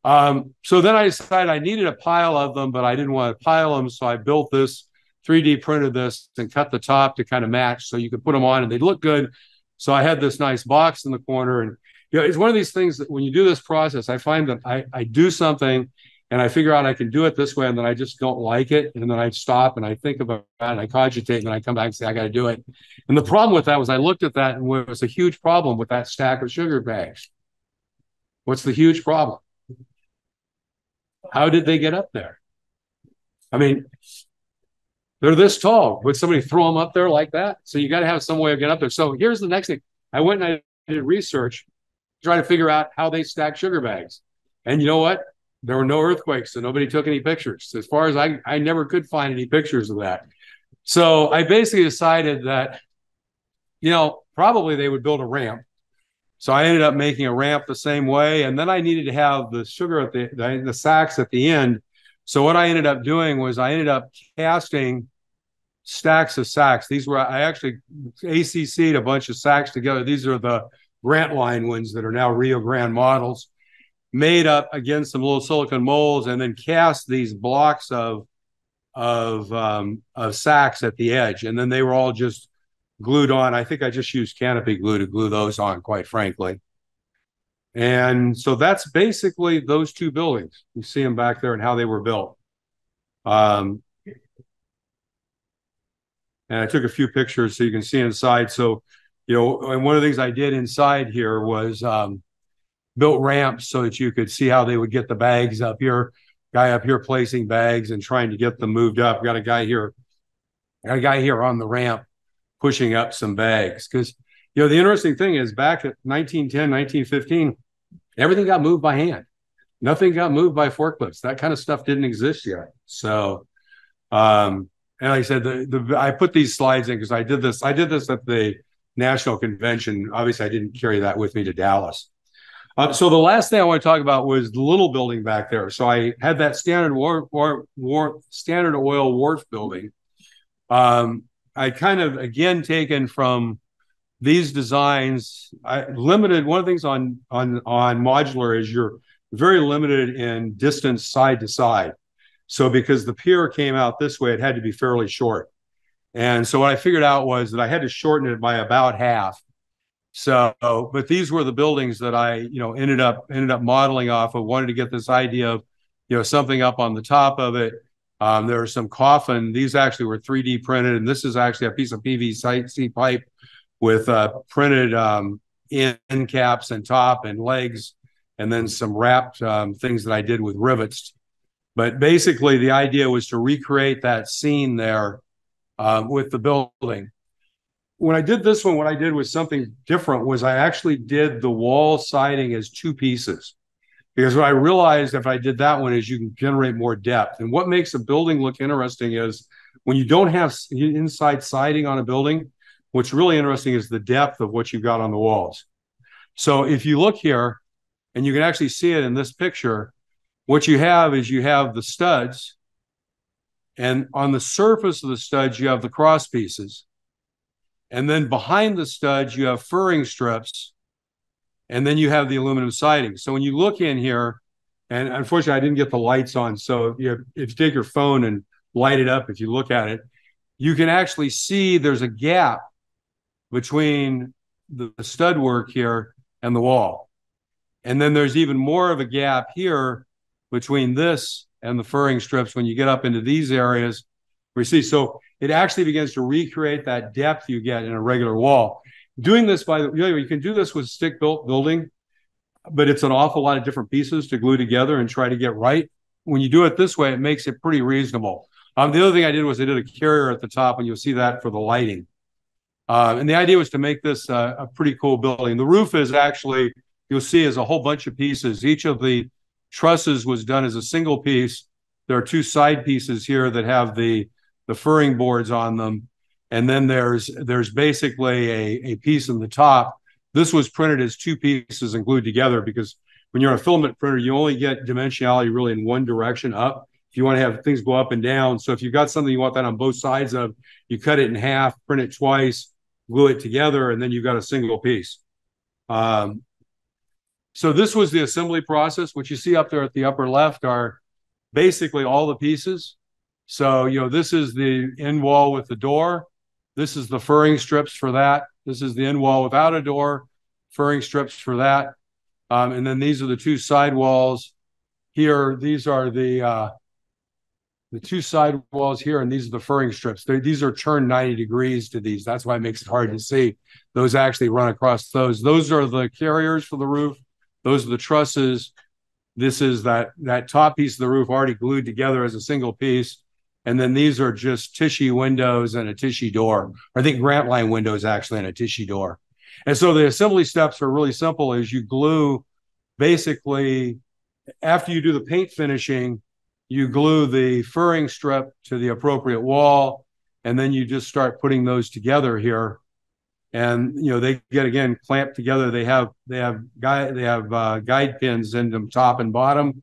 Um, so then I decided I needed a pile of them, but I didn't want to pile them, so I built this 3D printed this and cut the top to kind of match so you could put them on and they look good. So I had this nice box in the corner and you know, it's one of these things that when you do this process, I find that I, I do something and I figure out I can do it this way, and then I just don't like it, and then I stop and I think about it, and I cogitate, and then I come back and say I got to do it. And the problem with that was I looked at that, and it was a huge problem with that stack of sugar bags. What's the huge problem? How did they get up there? I mean, they're this tall. Would somebody throw them up there like that? So you got to have some way of getting up there. So here's the next thing. I went and I did research, trying to figure out how they stack sugar bags. And you know what? There were no earthquakes, so nobody took any pictures. As far as I, I never could find any pictures of that. So I basically decided that, you know, probably they would build a ramp. So I ended up making a ramp the same way, and then I needed to have the sugar at the the, the sacks at the end so what I ended up doing was I ended up casting stacks of sacks. These were I actually ACC'd a bunch of sacks together. These are the Grandt Line ones that are now Rio Grande models, made up against some little silicon molds, and then cast these blocks of of um, of sacks at the edge, and then they were all just glued on. I think I just used canopy glue to glue those on, quite frankly. And so that's basically those two buildings. You see them back there and how they were built. Um, and I took a few pictures so you can see inside. So, you know, and one of the things I did inside here was um, built ramps so that you could see how they would get the bags up here. Guy up here placing bags and trying to get them moved up. Got a guy here, got a guy here on the ramp pushing up some bags. Because, you know, the interesting thing is back at 1910, 1915, everything got moved by hand. Nothing got moved by forklifts. That kind of stuff didn't exist yet. So, um, and like I said, the, the I put these slides in because I did this. I did this at the national convention. Obviously, I didn't carry that with me to Dallas. Uh, so the last thing I want to talk about was the little building back there. So I had that standard war, war, war standard oil wharf building. Um, I kind of again taken from these designs I limited one of the things on on on modular is you're very limited in distance side to side. So because the pier came out this way it had to be fairly short. And so what i figured out was that i had to shorten it by about half. So but these were the buildings that i you know ended up ended up modeling off of wanted to get this idea of you know something up on the top of it. Um, there are some coffin these actually were 3d printed and this is actually a piece of pvc pipe with uh, printed um, end caps and top and legs, and then some wrapped um, things that I did with rivets. But basically, the idea was to recreate that scene there uh, with the building. When I did this one, what I did was something different. Was I actually did the wall siding as two pieces because what I realized if I did that one is you can generate more depth. And what makes a building look interesting is when you don't have inside siding on a building, What's really interesting is the depth of what you've got on the walls. So if you look here, and you can actually see it in this picture, what you have is you have the studs, and on the surface of the studs, you have the cross pieces. And then behind the studs, you have furring strips, and then you have the aluminum siding. So when you look in here, and unfortunately, I didn't get the lights on. So if you, if you take your phone and light it up, if you look at it, you can actually see there's a gap between the stud work here and the wall. And then there's even more of a gap here between this and the furring strips when you get up into these areas. We see so it actually begins to recreate that depth you get in a regular wall. Doing this by the know, you can do this with stick built building, but it's an awful lot of different pieces to glue together and try to get right. When you do it this way, it makes it pretty reasonable. Um, the other thing I did was I did a carrier at the top, and you'll see that for the lighting. Uh, and the idea was to make this uh, a pretty cool building. The roof is actually, you'll see, is a whole bunch of pieces. Each of the trusses was done as a single piece. There are two side pieces here that have the the furring boards on them, and then there's there's basically a, a piece in the top. This was printed as two pieces and glued together because when you're a filament printer, you only get dimensionality really in one direction up. If you want to have things go up and down, so if you've got something you want that on both sides of, you cut it in half, print it twice, glue it together, and then you've got a single piece. Um, so this was the assembly process. What you see up there at the upper left are basically all the pieces. So, you know, this is the end wall with the door. This is the furring strips for that. This is the end wall without a door, furring strips for that. Um, and then these are the two side walls here, these are the uh, the two side walls here, and these are the furring strips. They're, these are turned 90 degrees to these. That's why it makes it hard to see. Those actually run across those. Those are the carriers for the roof. Those are the trusses. This is that that top piece of the roof already glued together as a single piece. And then these are just Tichy windows and a Tichy door. I think Grandt Line windows actually and a Tichy door. And so the assembly steps are really simple is you glue basically after you do the paint finishing, you glue the furring strip to the appropriate wall, and then you just start putting those together here. And you know they get again clamped together. They have they have guide they have uh, guide pins in them top and bottom.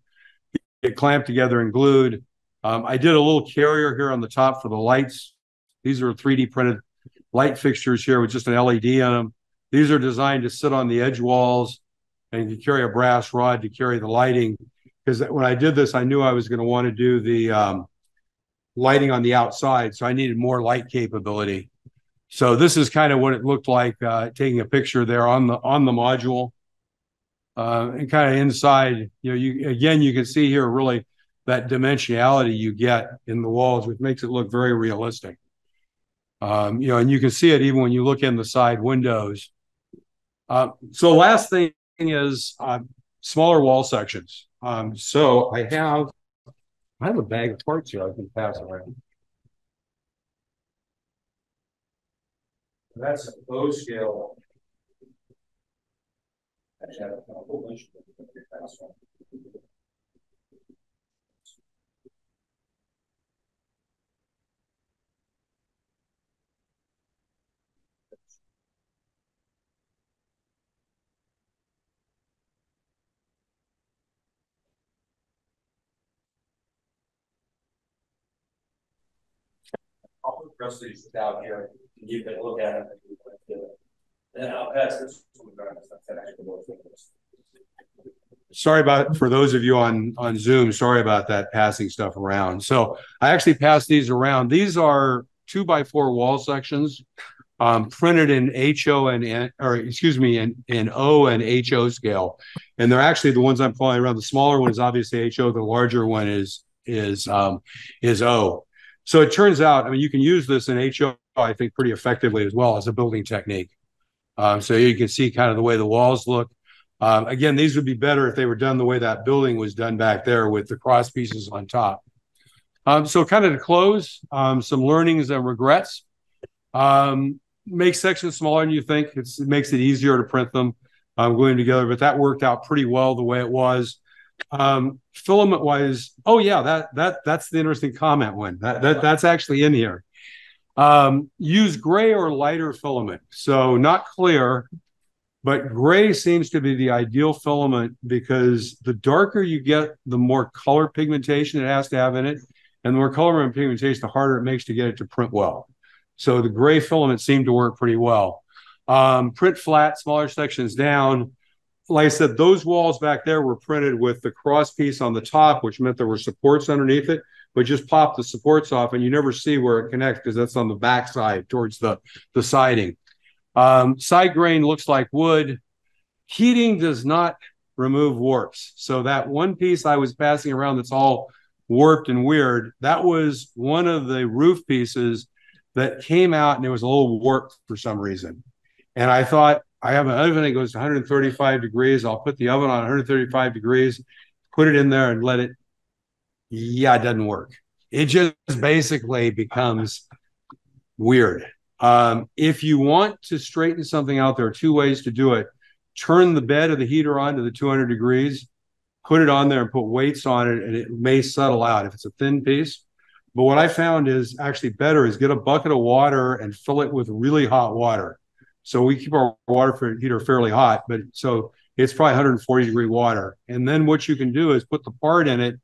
Get clamped together and glued. Um, I did a little carrier here on the top for the lights. These are 3D printed light fixtures here with just an LED on them. These are designed to sit on the edge walls and you carry a brass rod to carry the lighting. Because when I did this, I knew I was going to want to do the um, lighting on the outside, so I needed more light capability. So this is kind of what it looked like uh, taking a picture there on the on the module, uh, and kind of inside. You know, you again you can see here really that dimensionality you get in the walls, which makes it look very realistic. Um, you know, and you can see it even when you look in the side windows. Uh, so last thing is uh, smaller wall sections. Um, so I have I have a bag of parts here I can pass around. That's a low scale. Actually, I have a whole bunch of I'll put the rest of these down here and you can look at it. And I'll pass this. Sorry about for those of you on on Zoom. Sorry about that passing stuff around. So I actually passed these around. These are two by four wall sections, um, printed in HO and or excuse me in in O and HO scale, and they're actually the ones I'm following around. The smaller one is obviously HO. The larger one is is um, is O. So it turns out, I mean, you can use this in HO, I think, pretty effectively as well as a building technique. Um, so you can see kind of the way the walls look. Um, again, these would be better if they were done the way that building was done back there with the cross pieces on top. Um, so kind of to close, um, some learnings and regrets. Um, make sections smaller than you think. It's, it makes it easier to print them um, together, but that worked out pretty well the way it was. Um, filament wise, oh yeah, that that that's the interesting comment one. That, that that's actually in here. Um, use gray or lighter filament. So not clear, but gray seems to be the ideal filament because the darker you get, the more color pigmentation it has to have in it. And the more color and pigmentation, the harder it makes to get it to print well. So the gray filament seemed to work pretty well. Um, print flat, smaller sections down like I said, those walls back there were printed with the cross piece on the top, which meant there were supports underneath it, but just pop the supports off and you never see where it connects because that's on the back side towards the, the siding. Um, side grain looks like wood. Heating does not remove warps. So that one piece I was passing around that's all warped and weird, that was one of the roof pieces that came out and it was a little warped for some reason. And I thought, I have an oven that goes to 135 degrees. I'll put the oven on 135 degrees, put it in there and let it. Yeah, it doesn't work. It just basically becomes weird. Um, if you want to straighten something out, there are two ways to do it. Turn the bed of the heater on to the 200 degrees, put it on there and put weights on it, and it may settle out if it's a thin piece. But what I found is actually better is get a bucket of water and fill it with really hot water so we keep our water heater fairly hot, but so it's probably 140 degree water. And then what you can do is put the part in it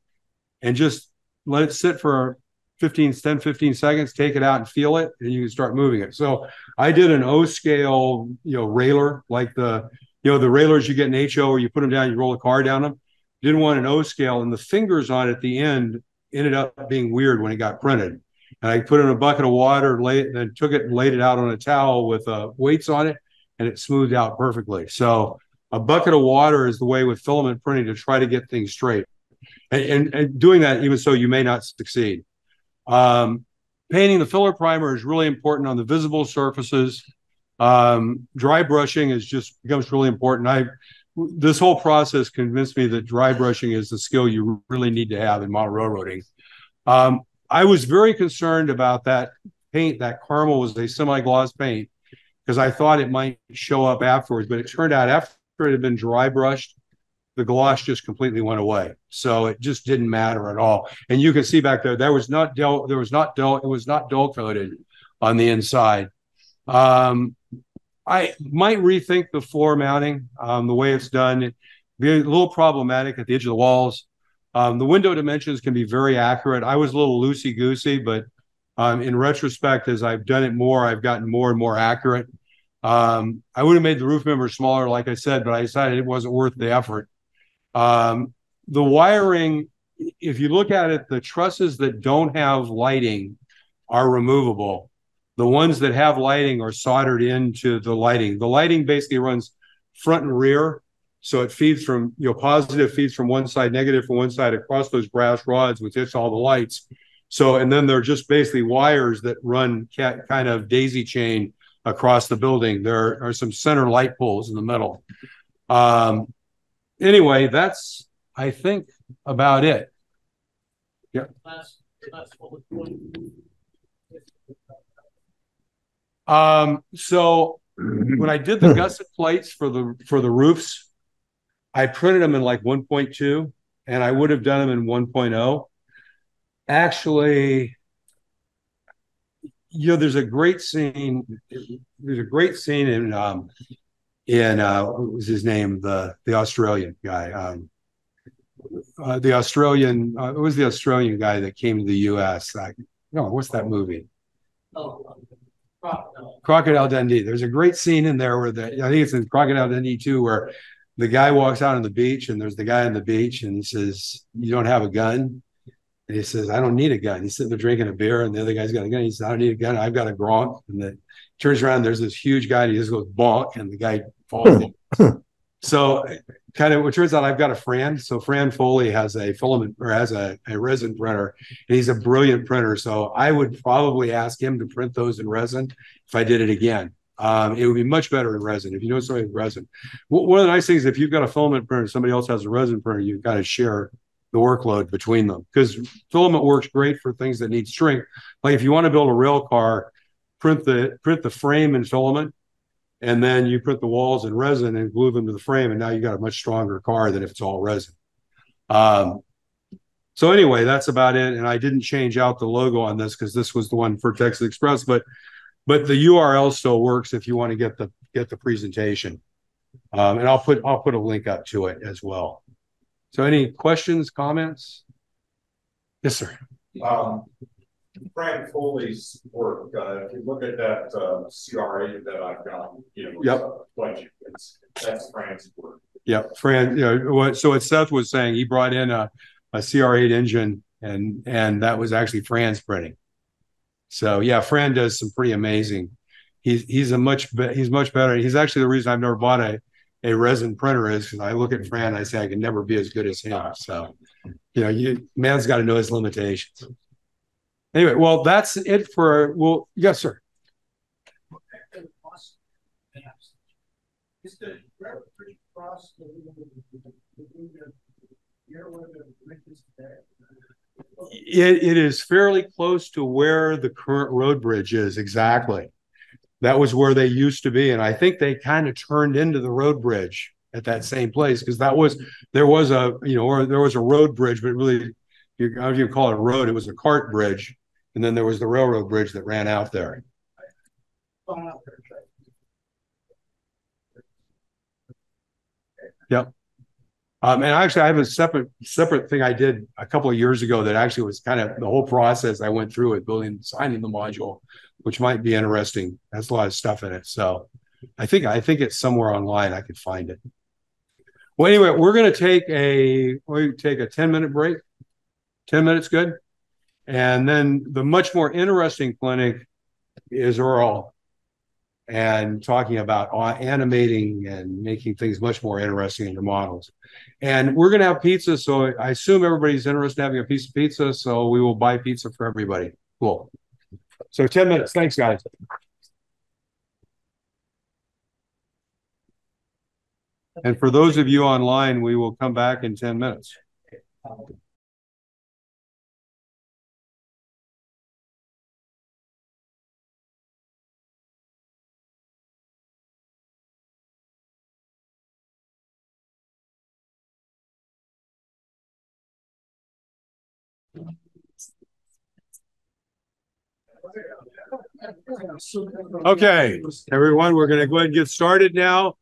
and just let it sit for 15, 10, 15 seconds, take it out and feel it, and you can start moving it. So I did an O scale, you know, railer, like the, you know, the railers you get in HO where you put them down, you roll a car down them. Didn't want an O scale, and the fingers on it at the end ended up being weird when it got printed and I put it in a bucket of water, lay it, then took it and laid it out on a towel with uh, weights on it, and it smoothed out perfectly. So a bucket of water is the way with filament printing to try to get things straight. and, and, and doing that even so you may not succeed. Um, painting the filler primer is really important on the visible surfaces. Um, dry brushing is just becomes really important. I this whole process convinced me that dry brushing is the skill you really need to have in model railroading. Um, I was very concerned about that paint. That caramel was a semi-gloss paint because I thought it might show up afterwards, but it turned out after it had been dry brushed, the gloss just completely went away. So it just didn't matter at all. And you can see back there, there was not dull, there was not dull, it was not dull coated on the inside. Um, I might rethink the floor mounting, um, the way it's done. It'd be a little problematic at the edge of the walls. Um, the window dimensions can be very accurate. I was a little loosey goosey, but um, in retrospect, as I've done it more, I've gotten more and more accurate. Um, I would have made the roof member smaller, like I said, but I decided it wasn't worth the effort. Um, the wiring, if you look at it, the trusses that don't have lighting are removable. The ones that have lighting are soldered into the lighting. The lighting basically runs front and rear. So it feeds from, you know, positive feeds from one side, negative from one side across those brass rods, which hits all the lights. So, and then they're just basically wires that run kind of daisy chain across the building. There are some center light poles in the middle. Um, anyway, that's, I think, about it. Yeah. Um, so when I did the gusset plates for the for the roofs, I printed them in like 1.2 and I would have done them in 1.0. Actually, you know, there's a great scene. There's a great scene in um, in uh, what was his name? The the Australian guy. Um, uh, the Australian. Uh, it was the Australian guy that came to the U.S. Like, no, what's that movie? Oh, Crocodile. Crocodile Dundee. There's a great scene in there where the I think it's in Crocodile Dundee too, where the guy walks out on the beach and there's the guy on the beach and he says, "You don't have a gun." And he says, I don't need a gun. He's sitting there drinking a beer, and the other guy's got a gun. He says, I don't need a gun. I've got a Gronk. And then turns around, there's this huge guy, and he just goes bonk, and the guy falls. Hmm. so kind of it turns out I've got a friend. So Fran Foley has a filament or has a, a resin printer, and he's a brilliant printer. So I would probably ask him to print those in resin if I did it again. Um, it would be much better in resin if you know somebody with resin. One of the nice things if you've got a filament printer, somebody else has a resin printer, you've got to share the workload between them because filament works great for things that need strength. Like if you want to build a rail car, print the print the frame in filament, and then you print the walls in resin and glue them to the frame, and now you got a much stronger car than if it's all resin. Um, so anyway, that's about it. And I didn't change out the logo on this because this was the one for Texas Express, but but the URL still works if you want to get the get the presentation. Um, and I'll put I'll put a link up to it as well. So any questions, comments? Yes, sir. Um, Frank Foley's work, uh, if you look at that uh, CR8 that I've got, you know, yep. that's Frank's work. Yeah, Fran. You know, what, so what Seth was saying, he brought in a, a CR8 engine, and and that was actually Fran's printing. So yeah, Fran does some pretty amazing. He's he's a much be, he's much better. He's actually the reason I've never bought a a resin printer is because I look at Fran and I say I can never be as good as him. So, you know, you man's got to know his limitations. Anyway, well, that's it for well, yes, sir. It, it is fairly close to where the current road bridge is exactly that was where they used to be. And I think they kind of turned into the road bridge at that same place because that was there was a you know or there was a road bridge, but really you, how do you call it a road? It was a cart bridge, and then there was the railroad bridge that ran out there. Yep. Um, and actually, I have a separate separate thing I did a couple of years ago that actually was kind of the whole process I went through with building signing the module which might be interesting. Has a lot of stuff in it. So I think I think it's somewhere online. I could find it. Well, anyway, we're going to take a we take a 10 minute break. 10 minutes good. And then the much more interesting clinic is Earl. And talking about animating and making things much more interesting in the models. And we're gonna have pizza, so I assume everybody's interested in having a piece of pizza, so we will buy pizza for everybody. Cool. So ten minutes. Thanks, guys. And for those of you online, we will come back in ten minutes. Okay, everyone, we're gonna go ahead and get started now.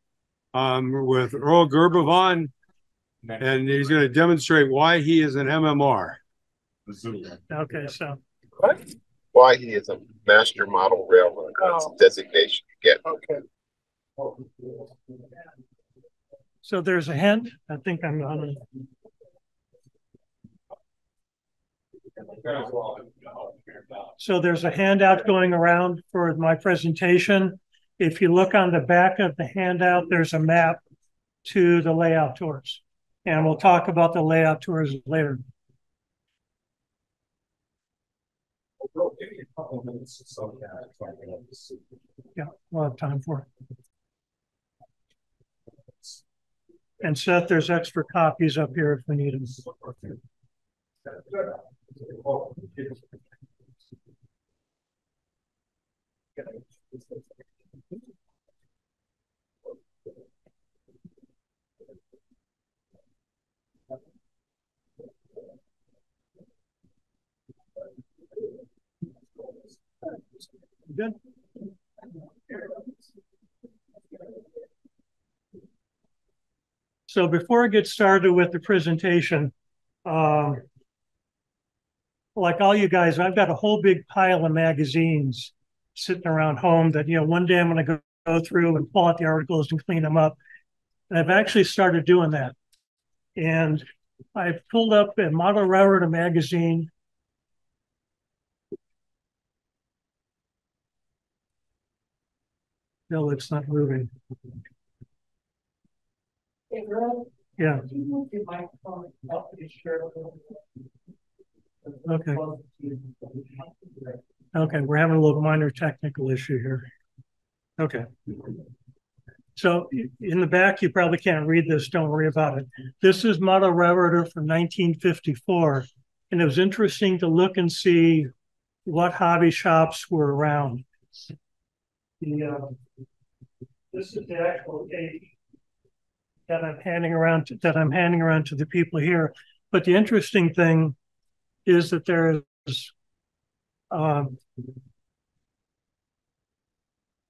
Um, with Earl Girbovan. And he's gonna demonstrate why he is an MMR. Okay, so, why he is a master model railroad That's a designation you get. okay. So there's a hint, I think I'm on. So there's a handout going around for my presentation. If you look on the back of the handout, there's a map to the layout tours. And we'll talk about the layout tours later. Yeah, we'll have time for it. And Seth, there's extra copies up here if we need them. Good. So before I get started with the presentation, um, like all you guys, I've got a whole big pile of magazines sitting around home that, you know, one day I'm going to go, through and pull out the articles and clean them up. And I've actually started doing that. And I pulled up a Model Railroad magazine. No, it's not moving. Yeah. Okay. Okay, we're having a little minor technical issue here. Okay. So in the back, you probably can't read this. Don't worry about it. This is Model Railroader from nineteen fifty-four. And it was interesting to look and see what hobby shops were around. The, uh, this is the actual age that I'm handing around, to- that I'm handing around to the people here. But the interesting thing is that there is, um,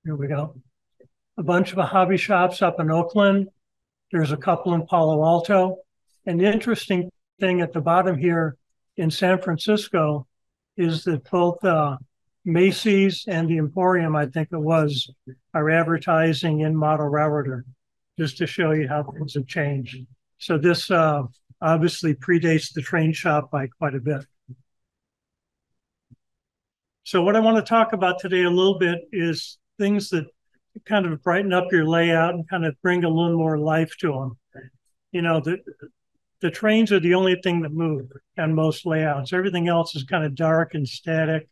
here we go. A bunch of hobby shops up in Oakland. There's a couple in Palo Alto. And the interesting thing at the bottom here in San Francisco is that both uh, Macy's and the Emporium, I think it was, are advertising in Model Railroader, just to show you how things have changed. So this uh, obviously predates the train shop by quite a bit. So what I want to talk about today a little bit is things that kind of brighten up your layout and kind of bring a little more life to them. You know, the the trains are the only thing that move on most layouts. Everything else is kind of dark and static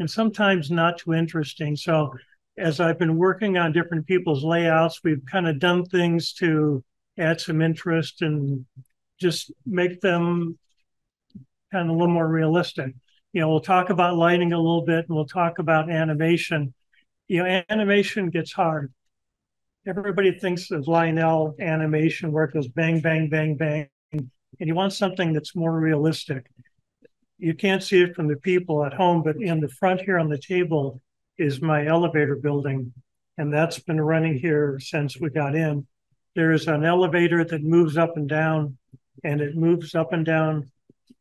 and sometimes not too interesting. So as I've been working on different people's layouts, we've kind of done things to add some interest and just make them kind of a little more realistic. You know, we'll talk about lighting a little bit and we'll talk about animation. You know, animation gets hard. Everybody thinks of Lionel animation where it goes bang, bang, bang, bang. And you want something that's more realistic. You can't see it from the people at home, but in the front here on the table is my elevator building. And that's been running here since we got in. There is an elevator that moves up and down, and it moves up and down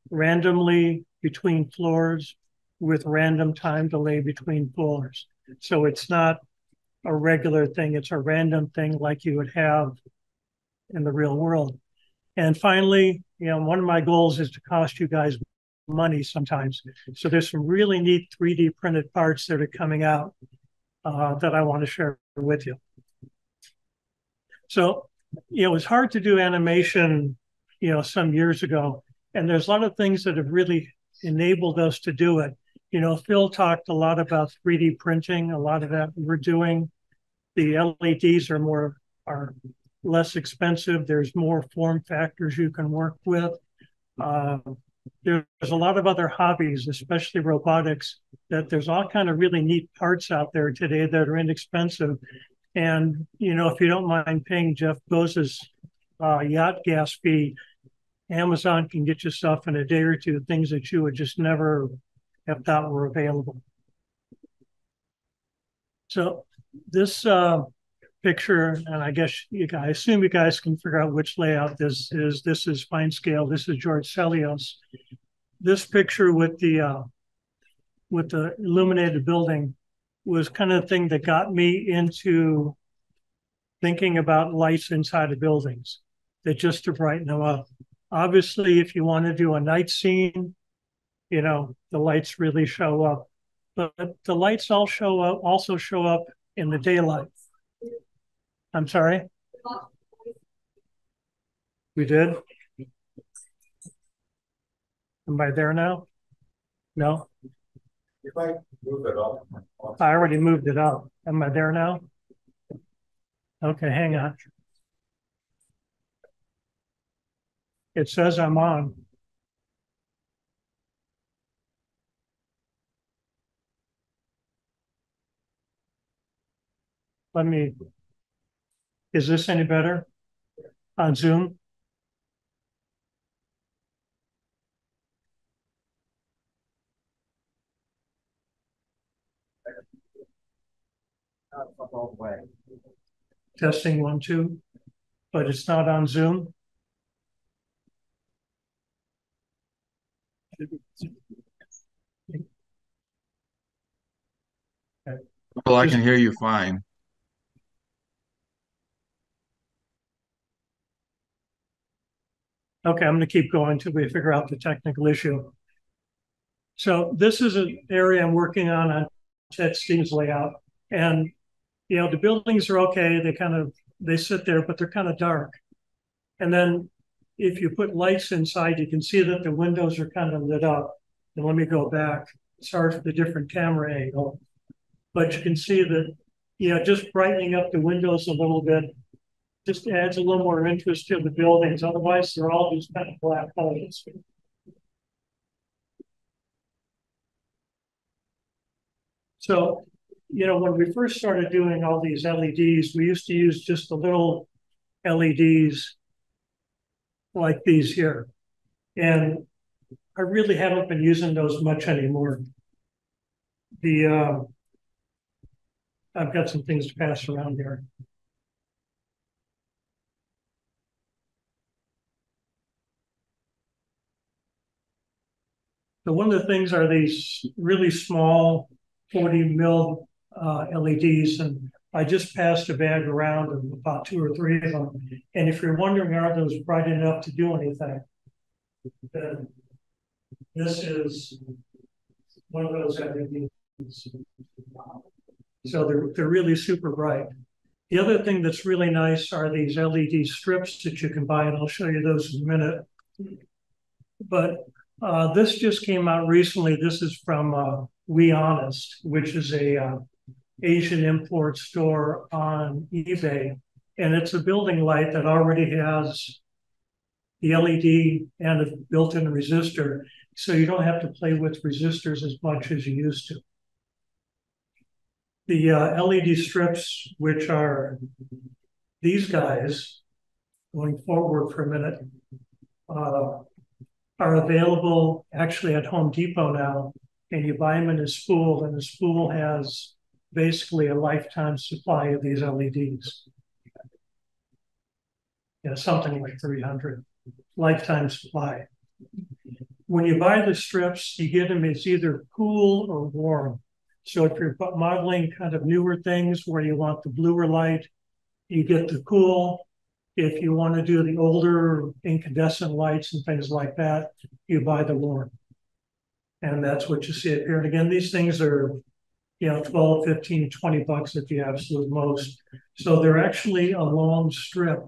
randomly between floors with random time delay between floors. So it's not a regular thing, it's a random thing like you would have in the real world. And finally, you know, one of my goals is to cost you guys money sometimes. So there's some really neat 3D printed parts that are coming out. uh, that I want to share with you. So, you know, it was hard to do animation, you know, some years ago, and there's a lot of things that have really enabled us to do it. You know, Phil talked a lot about 3D printing. A lot of that we're doing. The LEDs are more are less expensive. There's more form factors you can work with. Uh, there's a lot of other hobbies, especially robotics, that there's all kind of really neat parts out there today that are inexpensive. And you know, if you don't mind paying Jeff Bezos' uh, yacht gas fee, Amazon can get you stuff in a day or two, things that you would just never have thought were available. So this uh, picture, and I guess you guys, I assume you guys can figure out which layout this is. This is fine scale. This is George Sellios. This picture with the uh, with the illuminated building was kind of the thing that got me into thinking about lights inside of buildings that just to brighten them up. Obviously, if you want to do a night scene, you know, the lights really show up. But the lights all show up also show up in the daylight. I'm sorry? We did? Am I there now? No? If I move it up. I already moved it up. Am I there now? Okay, hang on. It says I'm on. Let me, is this any better on Zoom? Testing one, two, but it's not on Zoom. Well, I can hear you fine. Okay, I'm going to keep going until we figure out the technical issue. So this is an area I'm working on on Ted Stevens layout. And, you know, the buildings are okay. They kind of, they sit there, but they're kind of dark. And then if you put lights inside, you can see that the windows are kind of lit up. And let me go back. Sorry for the different camera angle. But you can see that, you know, just brightening up the windows a little bit just adds a little more interest to the buildings. Otherwise, they're all just kind of black holes. So, you know, when we first started doing all these LEDs, we used to use just the little LEDs like these here. And I really haven't been using those much anymore. The uh, I've got some things to pass around here. So one of the things are these really small 40 mil uh, LEDs, and I just passed a bag around of about two or three of them. And if you're wondering, are those bright enough to do anything? Then this is one of those LEDs. So they're, they're really super bright. The other thing that's really nice are these LED strips that you can buy, and I'll show you those in a minute. But uh, this just came out recently. This is from uh, We Honest, which is a uh, Asian import store on eBay, and it's a building light that already has the LED and a built-in resistor, so you don't have to play with resistors as much as you used to. The uh, LED strips, which are these guys, going forward for a minute, uh, are available actually at Home Depot now, and you buy them in a spool, and the spool has basically a lifetime supply of these LEDs. Yeah, something like 300 lifetime supply. When you buy the strips, you get them as either cool or warm. So if you're modeling kind of newer things where you want the bluer light, you get the cool. If you want to do the older incandescent lights and things like that, you buy the warm. And that's what you see up here. And again, these things are you know, 12, 15, 20 bucks at the absolute most. So they're actually a long strip.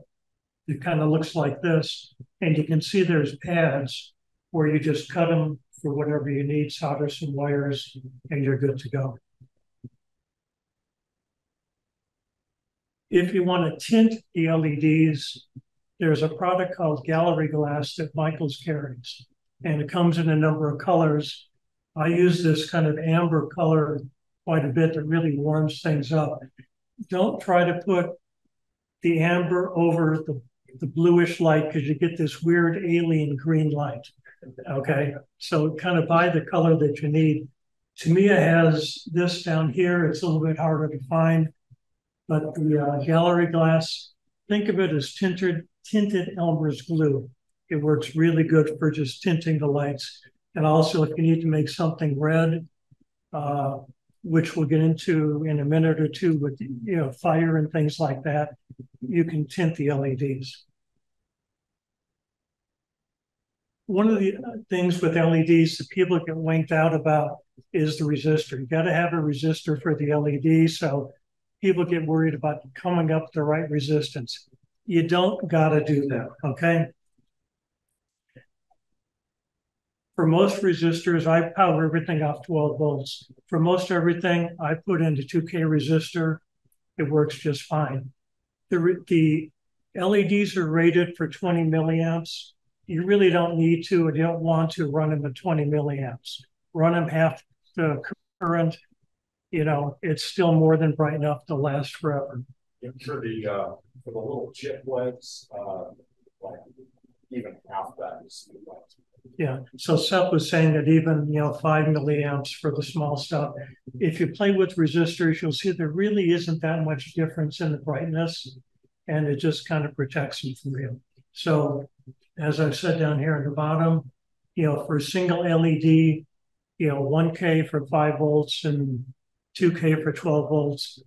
that kind of looks like this, and you can see there's pads where you just cut them for whatever you need, solder some wires, and you're good to go. If you want to tint the LEDs, there's a product called Gallery Glass that Michaels carries, and it comes in a number of colors. I use this kind of amber color quite a bit that really warms things up. Don't try to put the amber over the, the bluish light because you get this weird alien green light. Okay, so kind of buy the color that you need. Tamiya has this down here. It's a little bit harder to find, but the uh, gallery glass, think of it as tinted tinted Elmer's glue. It works really good for just tinting the lights. And also, if you need to make something red, uh, which we'll get into in a minute or two with you know fire and things like that, you can tint the LEDs. one of the things with LEDs that people get winked out about is the resistor. You got to have a resistor for the LED. So people get worried about coming up with the right resistance. You don't got to do that. Okay. For most resistors, I power everything off 12 volts. For most everything, I put in into 2K resistor. It works just fine. The, the LEDs are rated for 20 milliamps you really don't need to and you don't want to run them at 20 milliamps. Run them half the current, you know, it's still more than bright enough to last forever. I'm sure the, uh, for the little chip ones, uh, like even half that is. Yeah, so Seth was saying that even, you know, five milliamps for the small stuff. If you play with resistors, you'll see there really isn't that much difference in the brightness and it just kind of protects them from you. So as I've said down here at the bottom, you know, for a single LED, you know, 1K for five volts and 2K for 12 volts.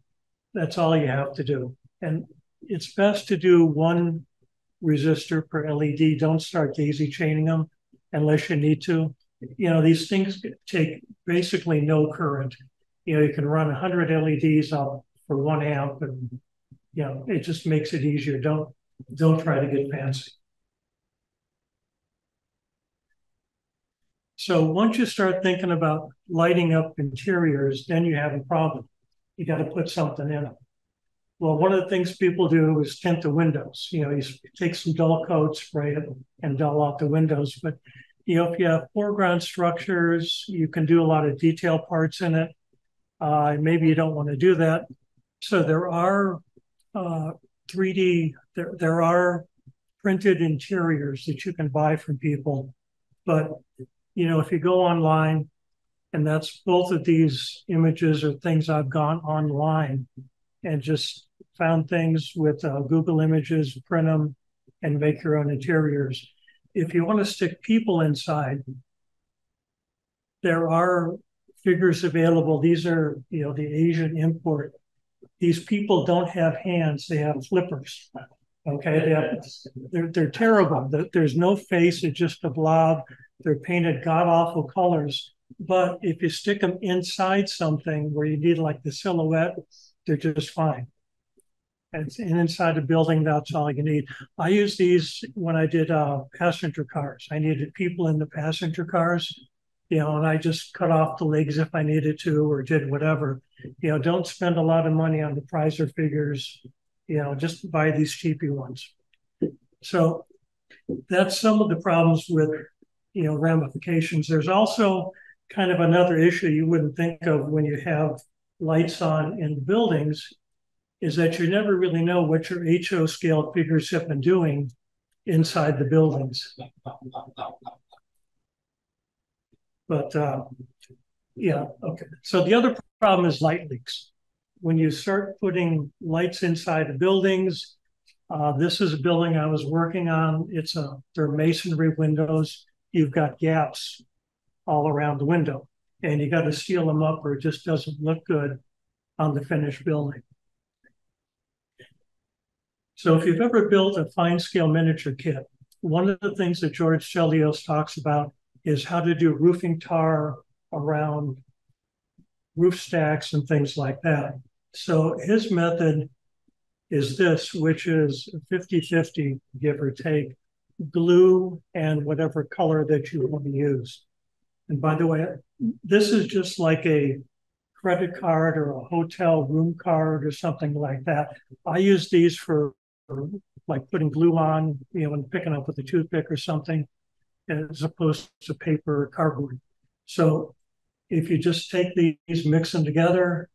That's all you have to do. And it's best to do one resistor per LED. Don't start daisy chaining them unless you need to. You know, these things take basically no current. You know, you can run 100 LEDs up for one amp and, you know, it just makes it easier. Don't, don't try to get fancy. So once you start thinking about lighting up interiors, then you have a problem. You got to put something in them. Well, one of the things people do is tint the windows. You know, you take some dull coat, spray it, and dull out the windows. But you know, if you have foreground structures, you can do a lot of detail parts in it. Uh, maybe you don't want to do that. So there are uh, 3D. There there are printed interiors that you can buy from people, but you know, if you go online, and that's both of these images are things I've gone online and just found things with uh, Google Images, print them, and make your own interiors. If you want to stick people inside, there are figures available. These are, you know, the Asian import. These people don't have hands; they have flippers. Okay, they have, they're they're terrible. There's no face; it's just a blob. They're painted god awful colors. But if you stick them inside something where you need like the silhouette, they're just fine. And, and inside a building, that's all you need. I use these when I did uh, passenger cars. I needed people in the passenger cars, you know, and I just cut off the legs if I needed to or did whatever. You know, don't spend a lot of money on the Preiser figures. You know, just buy these cheapy ones. So that's some of the problems with you know ramifications. There's also kind of another issue you wouldn't think of when you have lights on in buildings is that you never really know what your HO scale figures have been doing inside the buildings. But uh, yeah, okay. So the other problem is light leaks. When you start putting lights inside the buildings, uh, this is a building I was working on. It's a they're masonry windows you've got gaps all around the window and you got to seal them up or it just doesn't look good on the finished building. So if you've ever built a fine scale miniature kit, one of the things that George Sellios talks about is how to do roofing tar around roof stacks and things like that. So his method is this, which is 50-50, give or take, glue and whatever color that you want to use. And by the way, this is just like a credit card or a hotel room card or something like that. I use these for, for like putting glue on, you know, and picking up with a toothpick or something, as opposed to paper or cardboard. So if you just take these, mix them together,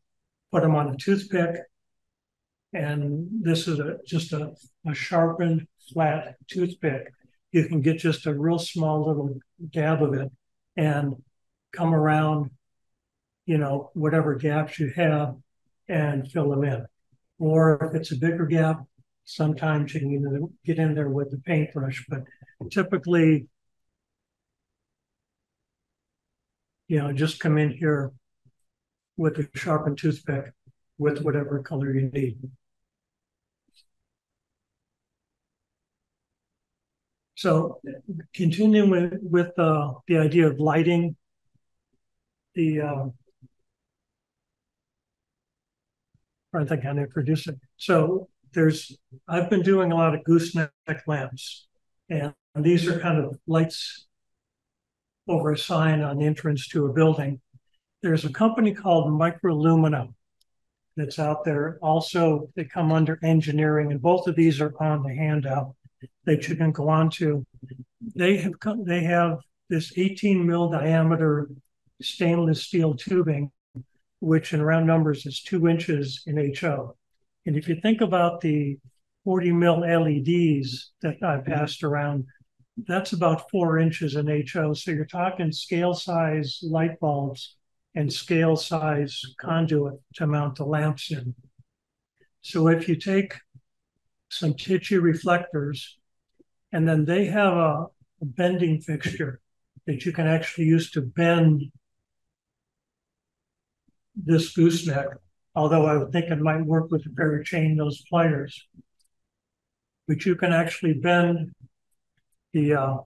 put them on a toothpick, and this is a just a, a sharpened flat toothpick, you can get just a real small little dab of it and come around, you know, whatever gaps you have and fill them in. Or if it's a bigger gap, sometimes you can get in there with the paintbrush, but typically, you know, just come in here with a sharpened toothpick with whatever color you need. So continuing with, with uh, the idea of lighting, the uh, I think I introduce it. So there's I've been doing a lot of gooseneck lamps, and these are kind of lights over a sign on the entrance to a building. There's a company called Microlumina that's out there. Also, they come under engineering, and both of these are on the handout that you can go on to. They have come, they have this 18 mil diameter stainless steel tubing, which in round numbers is two inches in HO. And if you think about the 40 mil LEDs that I passed around, that's about four inches in HO. So you're talking scale size light bulbs and scale size conduit to mount the lamps in. So if you take some Tichy reflectors, and then they have a, a bending fixture that you can actually use to bend this gooseneck, although I would think it might work with a pair of chain nose pliers. But you can actually bend the uh,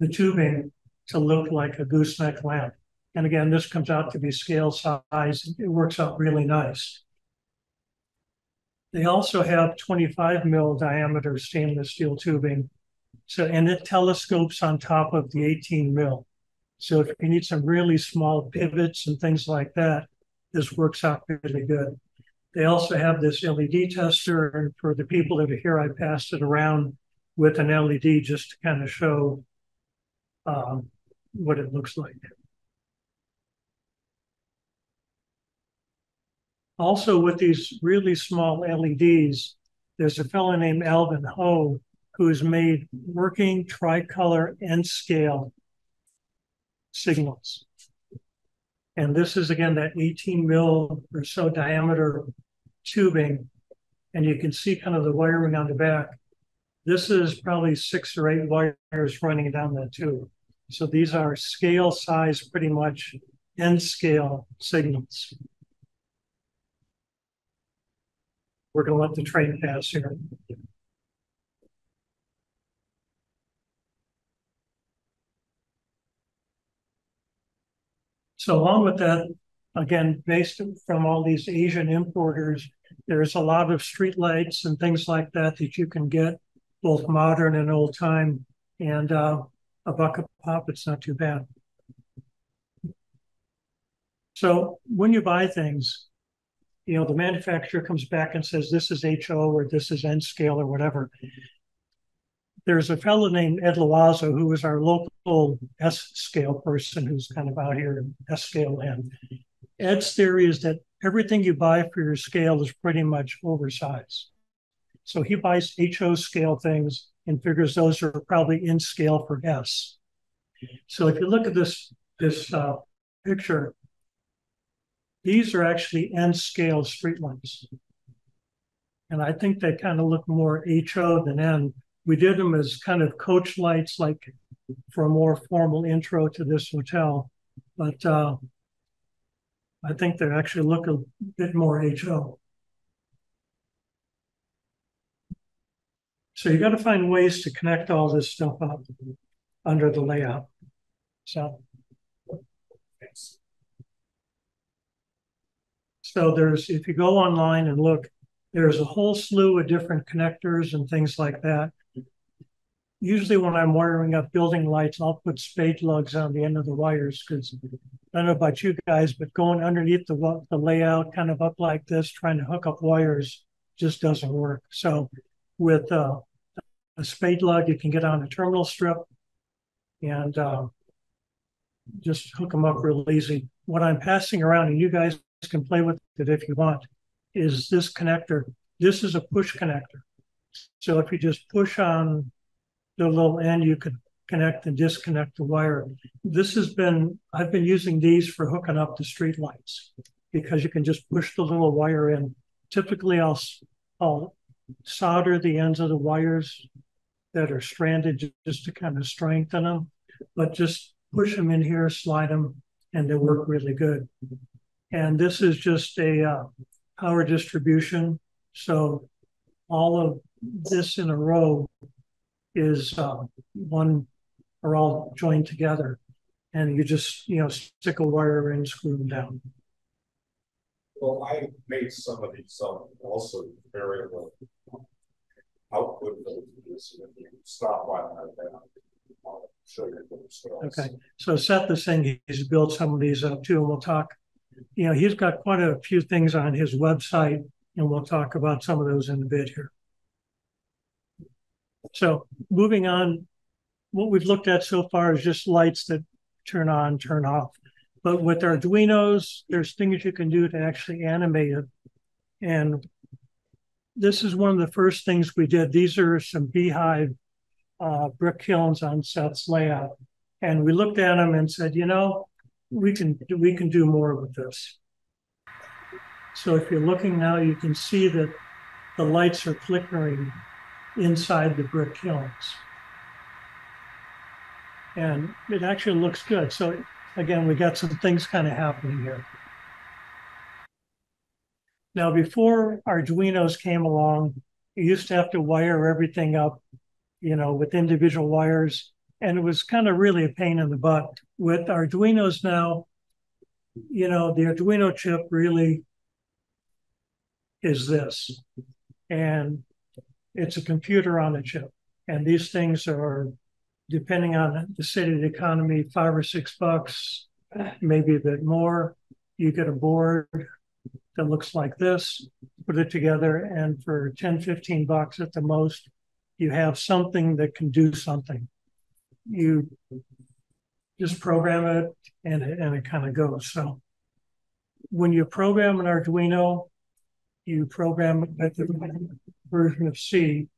the tubing to look like a gooseneck lamp. And again, this comes out to be scale size. It works out really nice. They also have 25 mil diameter stainless steel tubing. So, and it telescopes on top of the 18 mil. So if you need some really small pivots and things like that, this works out really good. They also have this LED tester, and for the people that are here, I passed it around with an LED just to kind of show um, what it looks like. Also, with these really small LEDs, there's a fellow named Alvin Ho who's made working tricolor N scale signals. And this is again that 18 mil or so diameter tubing. And you can see kind of the wiring on the back. This is probably six or eight wires running down that tube. So these are scale size, pretty much N scale signals. We're going to let the train pass here. So along with that, again, based from all these Asian importers, there's a lot of street lights and things like that that you can get, both modern and old time. And uh, a buck a pop, it's not too bad. So when you buy things, you know, the manufacturer comes back and says, this is HO or this is N scale or whatever. There's a fellow named Ed Loazo, who is our local S scale person who's kind of out here in S scale land. Ed's theory is that everything you buy for your scale is pretty much oversized. So he buys HO scale things and figures those are probably in scale for S. So if you look at this, this uh, picture, these are actually N scale streetlights. And I think they kind of look more HO than N. We did them as kind of coach lights, like for a more formal intro to this hotel. But uh, I think they actually look a bit more HO. So you got to find ways to connect all this stuff up under the layout. So. So there's, if you go online and look, there's a whole slew of different connectors and things like that. Usually when I'm wiring up building lights, I'll put spade lugs on the end of the wires because I don't know about you guys, but going underneath the, the layout kind of up like this, trying to hook up wires just doesn't work. So with uh, a spade lug, you can get on a terminal strip and uh, just hook them up real easy. What I'm passing around, and you guys can play with it if you want, is this connector. This is a push connector. So if you just push on the little end, you could connect and disconnect the wire. This has been, I've been using these for hooking up the street lights because you can just push the little wire in. Typically, I'll, I'll solder the ends of the wires that are stranded just to kind of strengthen them, but just push them in here, slide them, and they work really good. And this is just a uh, power distribution. So all of this in a row is uh, one are all joined together. And you just, you know, stick a wire in, screw them down. Well, I made some of these, um, also variable. Output of this, and if you stop by my, I'll show you. Okay. So Seth is saying he's built some of these up too, and we'll talk. You know, he's got quite a few things on his website, and we'll talk about some of those in a bit here. So moving on, what we've looked at so far is just lights that turn on, turn off. But with Arduinos, there's things you can do to actually animate it. And this is one of the first things we did. These are some beehive uh, brick kilns on Seth's layout. And we looked at them and said, you know, we can we can do more with this. So if you're looking now, you can see that the lights are flickering inside the brick kilns. And it actually looks good. So again, we got some things kind of happening here. Now, before Arduinos came along, you used to have to wire everything up, you know, with individual wires and it was kind of really a pain in the butt. With Arduinos now, you know, the Arduino chip really is this, and it's a computer on a chip. And these things are, depending on the city, the economy, five or six bucks, maybe a bit more. You get a board that looks like this, put it together, and for 10, 15 bucks at the most, you have something that can do something you just program it and it, and it kind of goes. So when you program an Arduino, you program at the version of C.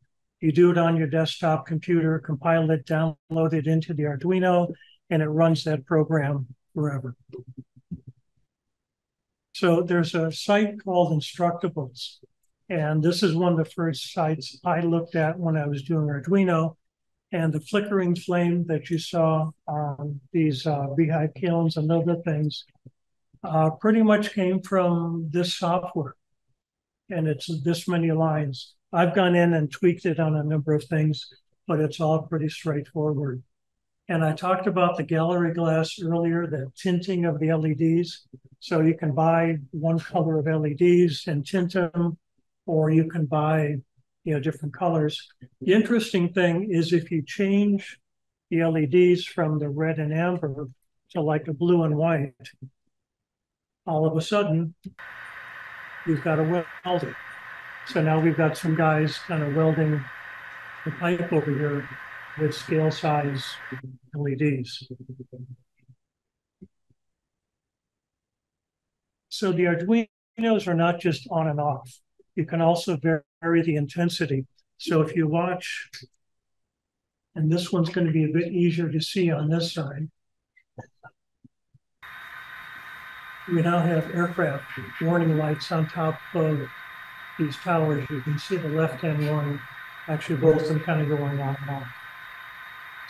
You do it on your desktop computer, compile it, download it into the Arduino, and it runs that program forever. So there's a site called Instructables. And this is one of the first sites I looked at when I was doing Arduino and the flickering flame that you saw on these uh, beehive kilns and other things uh, pretty much came from this software. And it's this many lines. I've gone in and tweaked it on a number of things, but it's all pretty straightforward. And I talked about the gallery glass earlier, the tinting of the LEDs. So you can buy one color of LEDs and tint them, or you can buy you know, different colors. The interesting thing is if you change the LEDs from the red and amber to like a blue and white, all of a sudden you've got a welder. So now we've got some guys kind of welding the pipe over here with scale size LEDs. So the Arduinos are not just on and off. You can also vary the intensity. So if you watch, and this one's going to be a bit easier to see on this side. We now have aircraft warning lights on top of these towers. You can see the left-hand one, actually both of them kind of going on and off.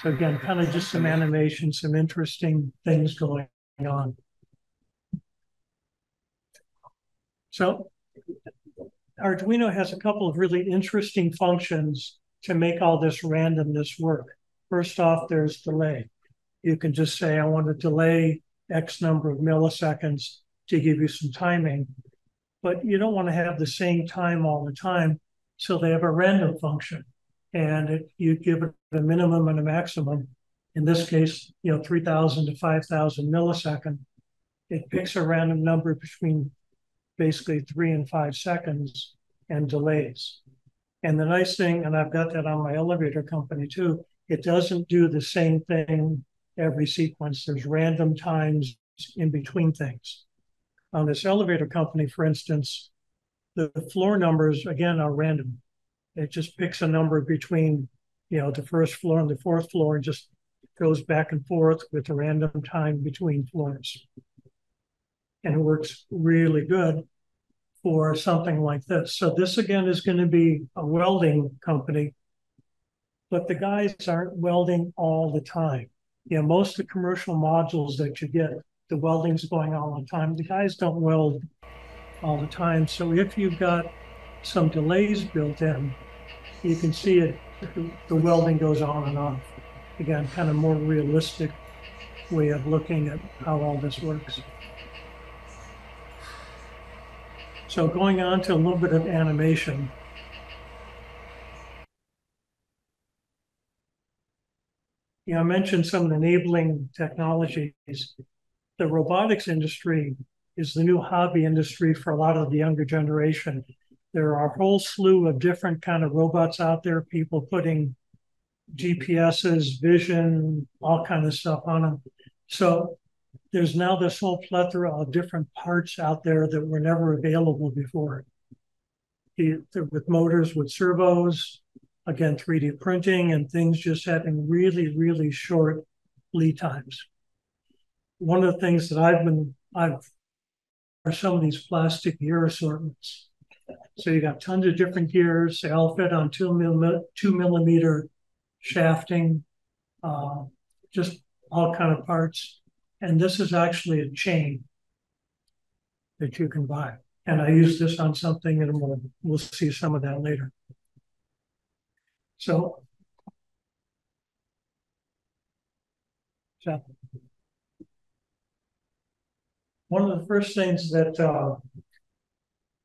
So again, kind of just some animation, some interesting things going on. So Arduino has a couple of really interesting functions to make all this randomness work. First off, there's delay. You can just say, I want to delay X number of milliseconds to give you some timing. but you don't want to have the same time all the time. So they have a random function and it, you give it a minimum and a maximum. In this case, you know, 3000 to 5000 millisecond. It picks a random number between basically three and five seconds and delays. And the nice thing, and I've got that on my elevator company too, it doesn't do the same thing every sequence. There's random times in between things. On this elevator company, for instance, the floor numbers again are random. It just picks a number between, you know, the first floor and the fourth floor and just goes back and forth with a random time between floors. And it works really good for something like this. So this again is going to be a welding company, but the guys aren't welding all the time. You know, most of the commercial modules that you get, the welding's going on all the time. The guys don't weld all the time. So if you've got some delays built in, you can see it, the welding goes on and off. Again, kind of more realistic way of looking at how all this works. So going on to a little bit of animation. Yeah, I mentioned some enabling technologies. The robotics industry is the new hobby industry for a lot of the younger generation. There are a whole slew of different kind of robots out there, people putting GPSs, vision, all kind of stuff on them. So there's now this whole plethora of different parts out there that were never available before. With motors, with servos, again, 3D printing and things just having really, really short lead times. One of the things that I've been, I've, are some of these plastic gear assortments. So you got tons of different gears. They all fit on two, mil, two millimeter shafting, uh, just all kind of parts. And this is actually a chain that you can buy. And I use this on something and we'll, we'll see some of that later. So, so one of the first things that uh,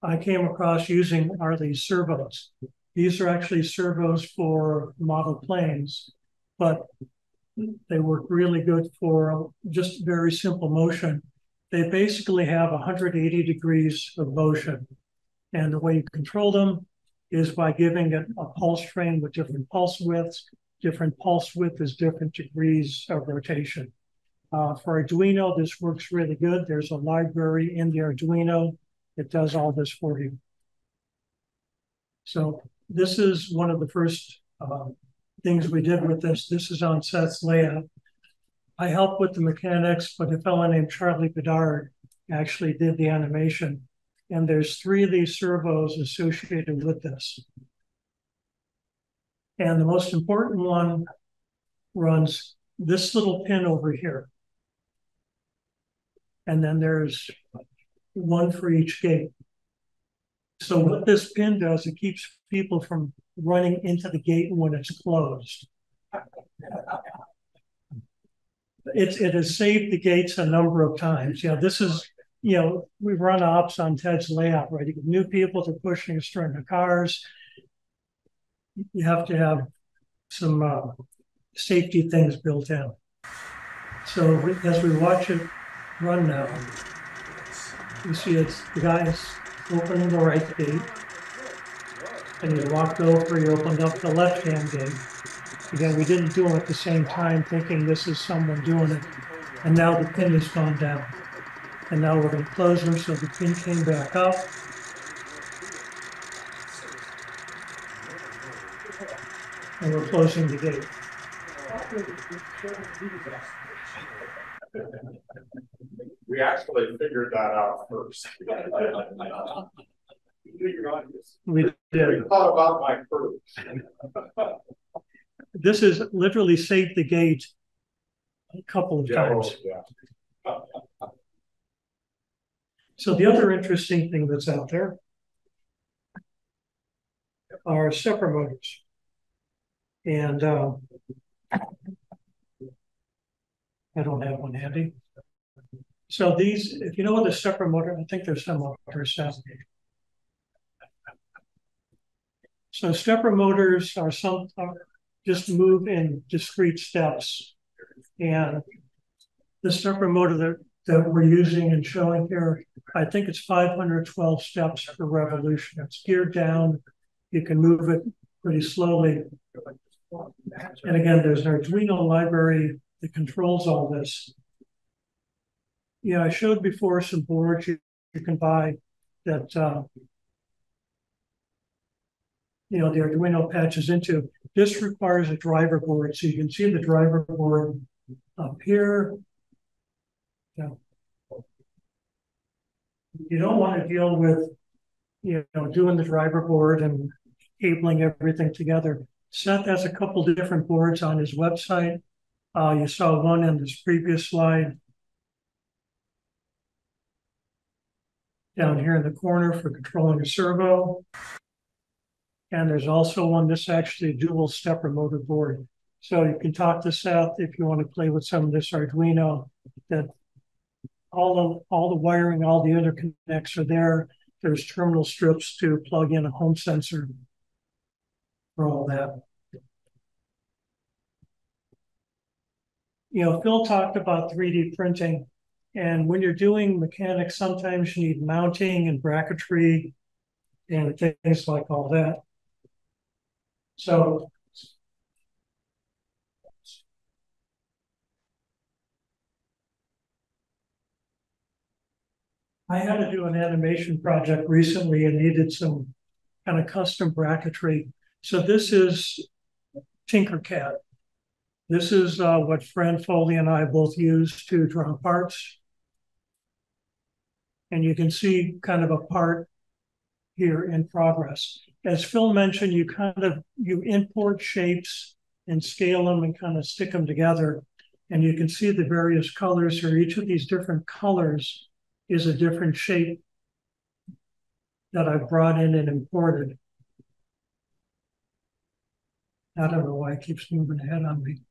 I came across using are these servos. These are actually servos for model planes, but they work really good for just very simple motion. They basically have 180 degrees of motion. And the way you control them is by giving it a pulse train with different pulse widths. Different pulse width is different degrees of rotation. Uh, for Arduino, this works really good. There's a library in the Arduino that does all this for you. So this is one of the first uh, things we did with this. This is on Seth's layout. I helped with the mechanics, but a fellow named Charlie Bedard actually did the animation. And there's three of these servos associated with this. And the most important one runs this little pin over here. And then there's one for each gate. So what this pin does, it keeps people from running into the gate when it's closed. It's, it has saved the gates a number of times. You know, this is, you know, we run ops on Ted's layout, right? You get new people to pushing a string of cars. You have to have some uh, safety things built in. So as we watch it run now, you see it's the guys opening the right gate. And you walked over, you opened up the left-hand gate. Again, we didn't do them at the same time, thinking this is someone doing it. And now the pin has gone down. And now we're going to close them, so the pin came back up. And we're closing the gate. We actually figured that out first. We did. We thought about my crew. This is literally saved the gate a couple of times. Yeah. So the other interesting thing that's out there are stepper motors. And uh, I don't have one handy. So these, if you know what the stepper motor, I think there's some motor stuff. So stepper motors are some are just move in discrete steps. And the stepper motor that, that we're using and showing here, I think it's 512 steps per revolution. It's geared down. You can move it pretty slowly. And again, there's an Arduino library that controls all this. Yeah, I showed before some boards you, you can buy that, uh, you know, the Arduino patches into. This requires a driver board, so you can see the driver board up here. Yeah. You don't want to deal with, you know, doing the driver board and cabling everything together. Seth has a couple different boards on his website. Uh, you saw one in this previous slide. Down here in the corner for controlling a servo. And there's also one, this actually a dual stepper motor board. So you can talk to Seth if you want to play with some of this Arduino that all the all the wiring, all the interconnects are there. There's terminal strips to plug in a home sensor for all that. You know, Phil talked about 3D printing, and when you're doing mechanics, sometimes you need mounting and bracketry and things like all that. So I had to do an animation project recently and needed some kind of custom bracketry. So this is Tinkercad. This is uh, what Fran Foley and I both use to draw parts. And you can see kind of a part here in progress. As Phil mentioned, you kind of, you import shapes and scale them and kind of stick them together. And you can see the various colors here. Each of these different colors is a different shape that I've brought in and imported. I don't know why it keeps moving ahead on me.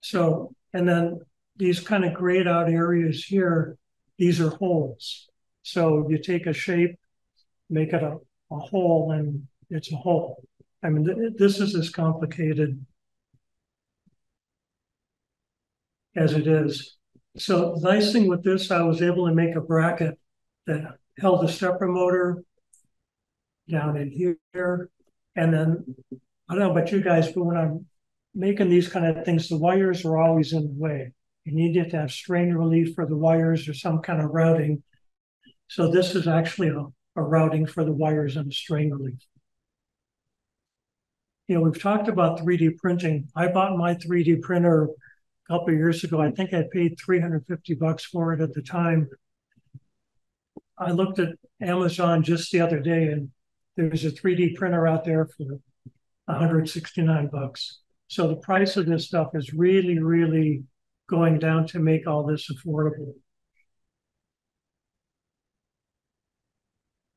So, and then these kind of grayed out areas here, these are holes. So you take a shape, make it a, a hole, and it's a hole. I mean, th this is as complicated as it is. So the nice thing with this, I was able to make a bracket that held the stepper motor down in here. And then, I don't know about you guys, but when I'm making these kind of things, the wires are always in the way. You need to have strain relief for the wires or some kind of routing. So this is actually a, a routing for the wires and the strain relief. You know, we've talked about 3D printing. I bought my 3D printer a couple years ago. I think I paid 350 bucks for it at the time. I looked at Amazon just the other day and there's a 3D printer out there for 169 bucks. So the price of this stuff is really, really going down to make all this affordable.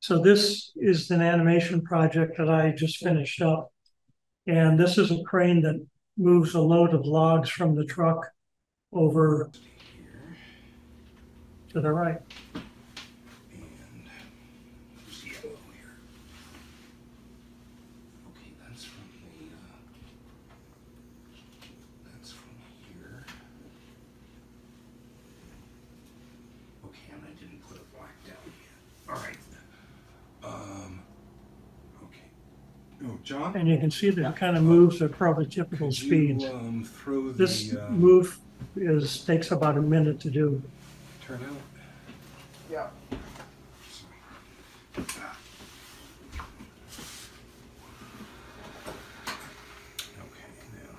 So this is an animation project that I just finished up. And this is a crane that moves a load of logs from the truck over to the right. And where's the yellow here? Okay, that's from the, uh, that's from here. Okay, and I didn't put a black down yet. All right. Um, okay. Oh, John? And you can see that it kind of moves at probably typical could speeds. You, um, throw This the, uh, move is, takes about a minute to do. turn out? Yeah. Ah. Okay, now.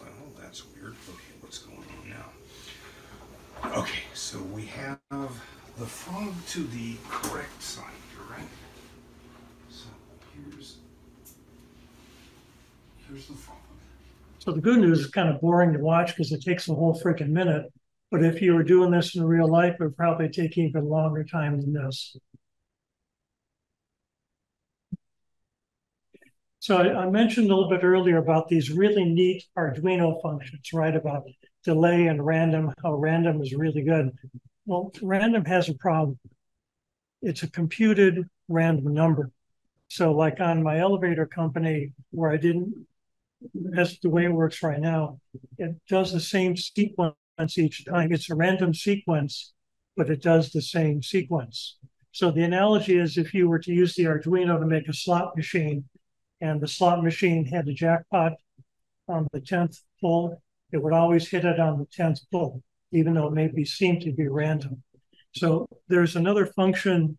Well, that's weird. Okay, what's going on now? Okay, so we have the frog to the correct side here, right? So here's here's the frog. So the good news is kind of boring to watch because it takes a whole freaking minute. But if you were doing this in real life, it would probably take even longer time than this. So I, I mentioned a little bit earlier about these really neat Arduino functions, right? About delay and random, how random is really good. Well, random has a problem. It's a computed random number. So like on my elevator company where I didn't, that's the way it works right now. It does the same sequence each time. It's a random sequence, but it does the same sequence. So the analogy is if you were to use the Arduino to make a slot machine and the slot machine had a jackpot on the 10th pull, it would always hit it on the 10th pull, even though it may be seem to be random. So there's another function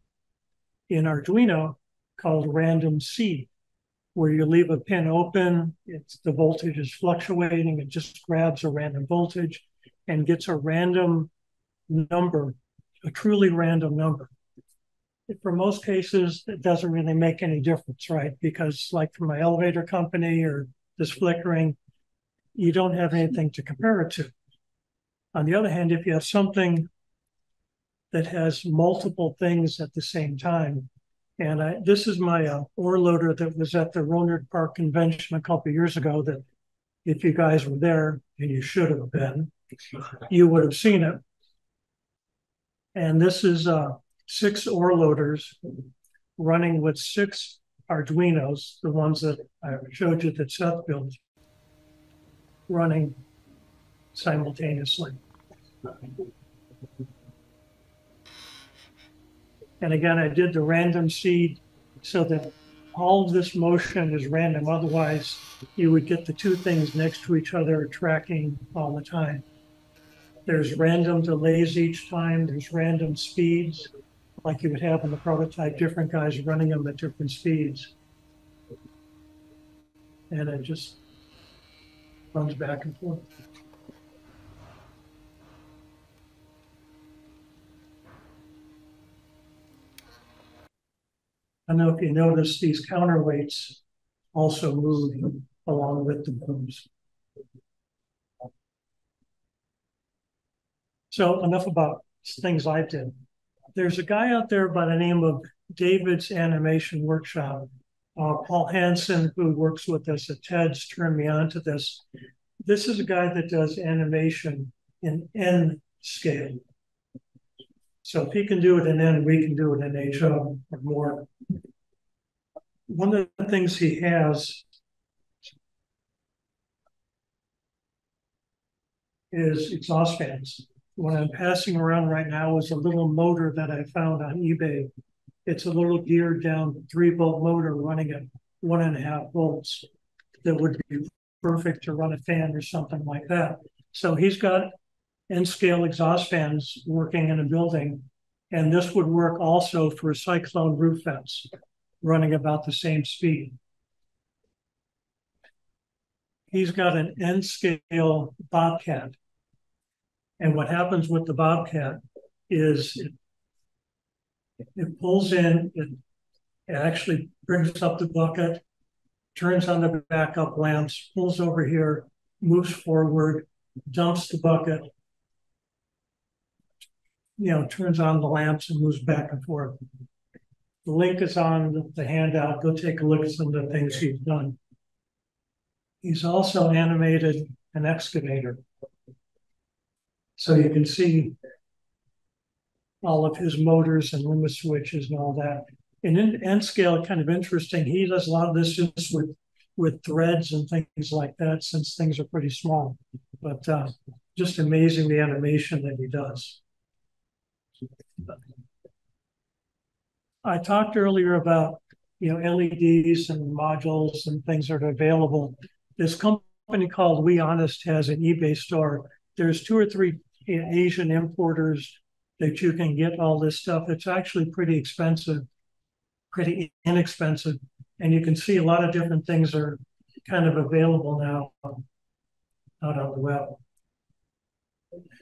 in Arduino called random seed, where you leave a pin open, it's the voltage is fluctuating, it just grabs a random voltage and gets a random number, a truly random number. For most cases, it doesn't really make any difference, right? Because like for my elevator company or this flickering, you don't have anything to compare it to. On the other hand, if you have something that has multiple things at the same time, and I, this is my uh, ore loader that was at the Rohnert Park convention a couple years ago. That if you guys were there, and you should have been, you would have seen it. And this is uh, six ore loaders running with six Arduinos, the ones that I showed you that Seth built, running simultaneously. And again, I did the random seed so that all of this motion is random. Otherwise, you would get the two things next to each other tracking all the time. There's random delays each time. There's random speeds, like you would have in the prototype, different guys running them at different speeds. And it just runs back and forth. I don't know if you notice these counterweights also move along with the booms. So enough about things I did. There's a guy out there by the name of David's Animation Workshop. Uh, Paul Hansen, who works with us at TEDS, turned me on to this. This is a guy that does animation in N scale. So if he can do it in N, we can do it in HO um, or more. One of the things he has is exhaust fans. What I'm passing around right now is a little motor that I found on eBay. It's a little geared down three volt motor running at one and a half volts that would be perfect to run a fan or something like that. So he's got N scale exhaust fans working in a building. And this would work also for a cyclone roof vents running about the same speed. He's got an N scale Bobcat. And what happens with the Bobcat is it, it pulls in, it, it actually brings up the bucket, turns on the backup lamps, pulls over here, moves forward, dumps the bucket, you know, turns on the lamps and moves back and forth. The link is on the handout. Go take a look at some of the things he's done. He's also animated an excavator. So you can see all of his motors and limit switches and all that. And in scale, kind of interesting. He does a lot of this just with with threads and things like that, since things are pretty small. But uh, just amazing the animation that he does. I talked earlier about you know LEDs and modules and things that are available. This company called We Honest has an eBay store. There's two or three Asian importers that you can get all this stuff. It's actually pretty expensive, pretty inexpensive, and you can see a lot of different things are kind of available now out on the web.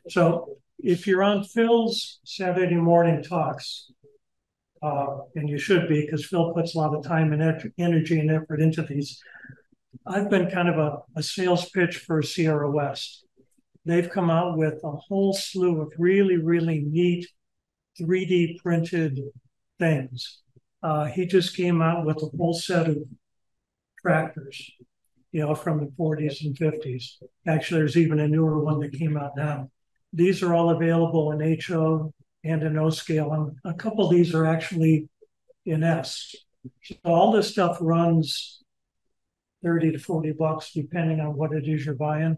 So if you're on Phil's Saturday morning talks, uh, and you should be because Phil puts a lot of time and energy and effort into these. I've been kind of a, a sales pitch for Sierra West. They've come out with a whole slew of really, really neat 3D printed things. Uh, he just came out with a whole set of tractors, you know, from the 40s and 50s. Actually, there's even a newer one that came out now. These are all available in HO and in O scale. And a couple of these are actually in S. So all this stuff runs thirty to forty bucks depending on what it is you're buying.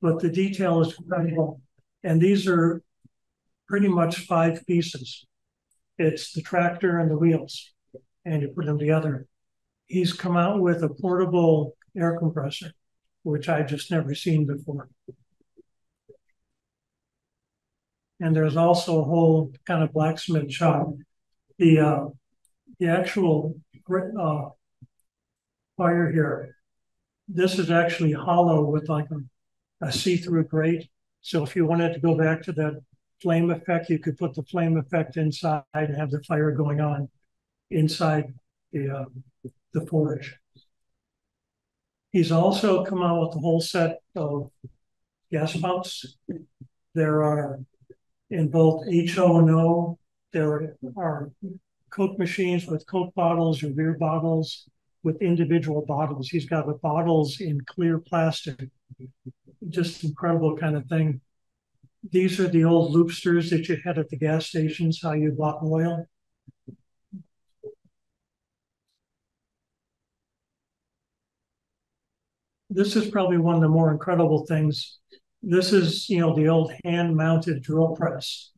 But the detail is incredible. And these are pretty much five pieces. It's the tractor and the wheels, and you put them together. He's come out with a portable air compressor, which I've just never seen before. And there's also a whole kind of blacksmith shop. The uh, the actual uh, fire here, this is actually hollow with like a, a see-through grate. So if you wanted to go back to that flame effect, you could put the flame effect inside and have the fire going on inside the uh, the forge. He's also come out with a whole set of gas pumps. There are in both HO and O. There are Coke machines with Coke bottles or beer bottles with individual bottles. He's got the bottles in clear plastic. Just incredible kind of thing. These are the old loopsters that you had at the gas stations, how you bought oil. This is probably one of the more incredible things. This is, you know, the old hand-mounted drill press.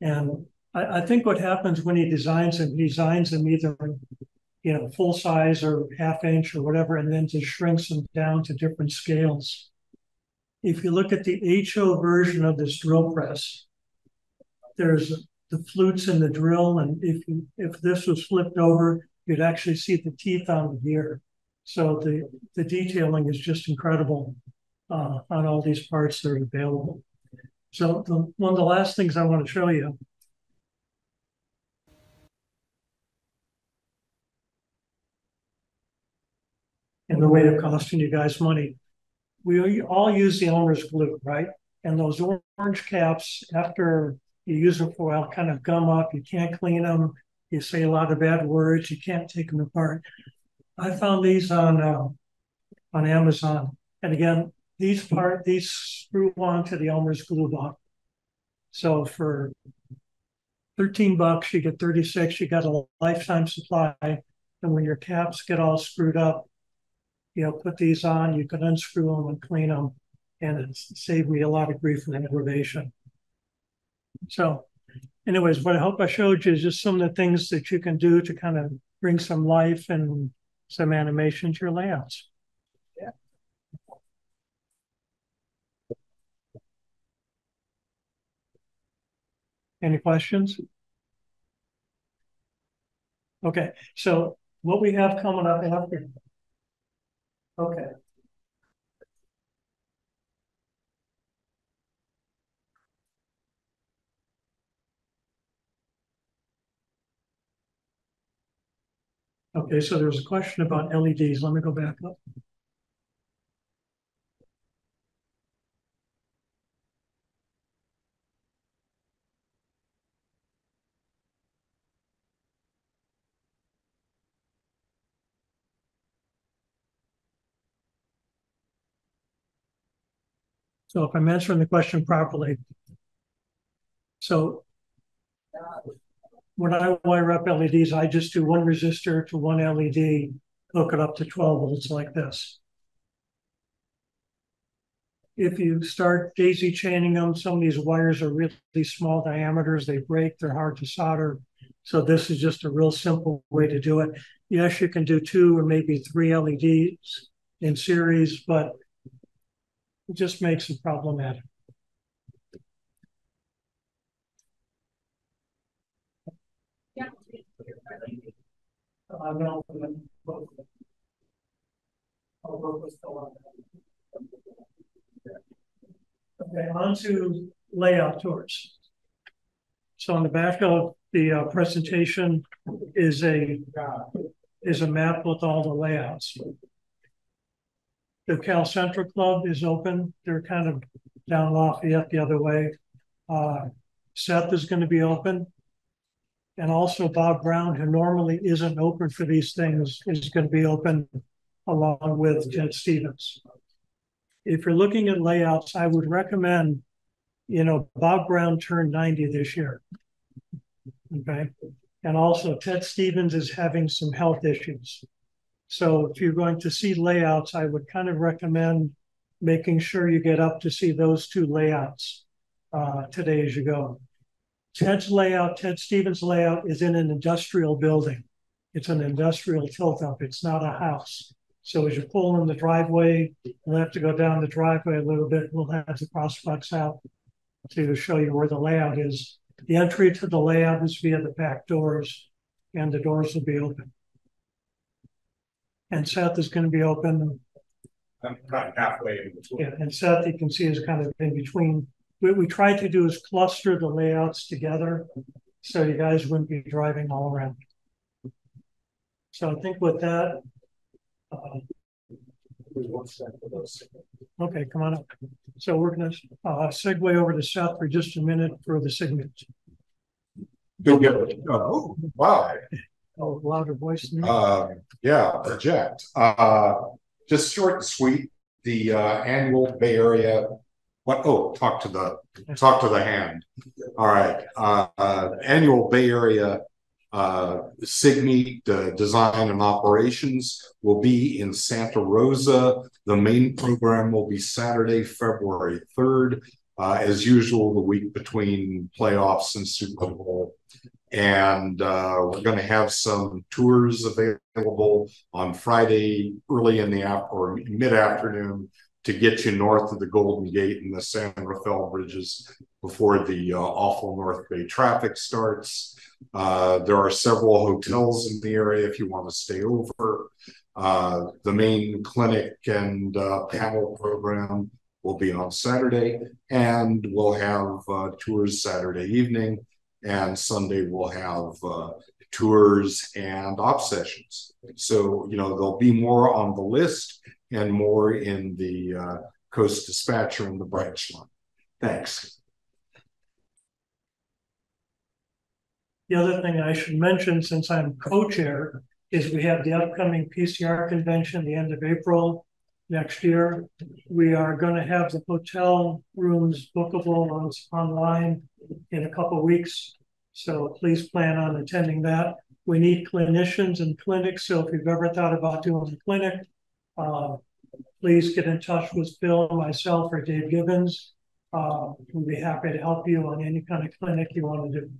And I, I think what happens when he designs them, he designs them either, you know, full size or half inch or whatever, and then just shrinks them down to different scales. If you look at the HO version of this drill press, there's the flutes in the drill, and if you, if this was flipped over, you'd actually see the teeth on the gear. So the the detailing is just incredible uh, on all these parts that are available. So the, one of the last things I want to show you in the way of costing you guys money. We all use the Elmer's glue, right? And those orange caps, after you use them for a while, kind of gum up. You can't clean them. You say a lot of bad words. You can't take them apart. I found these on uh, on Amazon, and again, these part these screw on to the Elmer's glue bottle. So for 13 bucks, you get 36, you got a lifetime supply. And when your caps get all screwed up, you know, put these on, you can unscrew them and clean them. And it saved me a lot of grief and aggravation. So anyways, what I hope I showed you is just some of the things that you can do to kind of bring some life and some animation to your layouts. Any questions? Okay, so what we have coming up after Okay. Okay, so there's a question about LEDs. Let me go back up. So if I'm answering the question properly, so when I wire up LEDs, I just do one resistor to one LED, hook it up to 12 volts like this. If you start daisy chaining them, some of these wires are really small diameters, they break, they're hard to solder. So this is just a real simple way to do it. Yes, you can do two or maybe three LEDs in series, but it just makes it problematic. Okay, on to layout tours. So on the back of the uh, presentation is a is a map with all the layouts. The Cal Central Club is open. They're kind of down Lafayette the other way. Uh, Seth is going to be open. And also Bob Brown, who normally isn't open for these things, is going to be open along with Ted Stevens. If you're looking at layouts, I would recommend, you know, Bob Brown turned 90 this year. Okay. And also Ted Stevens is having some health issues. So if you're going to see layouts, I would kind of recommend making sure you get up to see those two layouts uh, today as you go. Ted's layout, Ted Stevens' layout is in an industrial building. It's an industrial tilt up. It's not a house. So as you pull in the driveway, you'll have to go down the driveway a little bit. We'll have the crosswalks out to show you where the layout is. The entry to the layout is via the back doors and the doors will be open. And Seth is going to be open. I'm of halfway in between. Yeah, and Seth, you can see is kind of in between. What we tried to do is cluster the layouts together so you guys wouldn't be driving all around. So I think with that, uh, okay, come on up. So we're gonna uh segue over to Seth for just a minute for the signage. You'll get it. Oh, wow. Oh, louder voice. Uh, yeah, project. Uh, just short and sweet, the uh annual Bay Area. What, oh, talk to the, talk to the hand. All right, uh, uh, annual Bay Area. Uh, SIGME, the design and operations will be in Santa Rosa. The main program will be Saturday, February third. Uh, as usual, the week between playoffs and Super Bowl. And uh, we're going to have some tours available on Friday, early in the app or mid afternoon to get you north of the Golden Gate and the San Rafael bridges before the uh, awful North Bay traffic starts. Uh, there are several hotels in the area if you want to stay over. Uh, the main clinic and uh, panel program will be on Saturday, and we'll have uh, tours Saturday evening and Sunday we'll have uh, tours and op sessions. So you know there'll be more on the list and more in the uh, Coast Dispatcher and the branch line. Thanks. The other thing I should mention, since I'm co-chair, is we have the upcoming PCR convention, the end of April next year. We are going to have the hotel rooms bookable on, online in a couple weeks. So please plan on attending that. We need clinicians and clinics. So if you've ever thought about doing a clinic, uh, please get in touch with Bill, myself, or Dave Gibbons. Uh, we'd be happy to help you on any kind of clinic you want to do.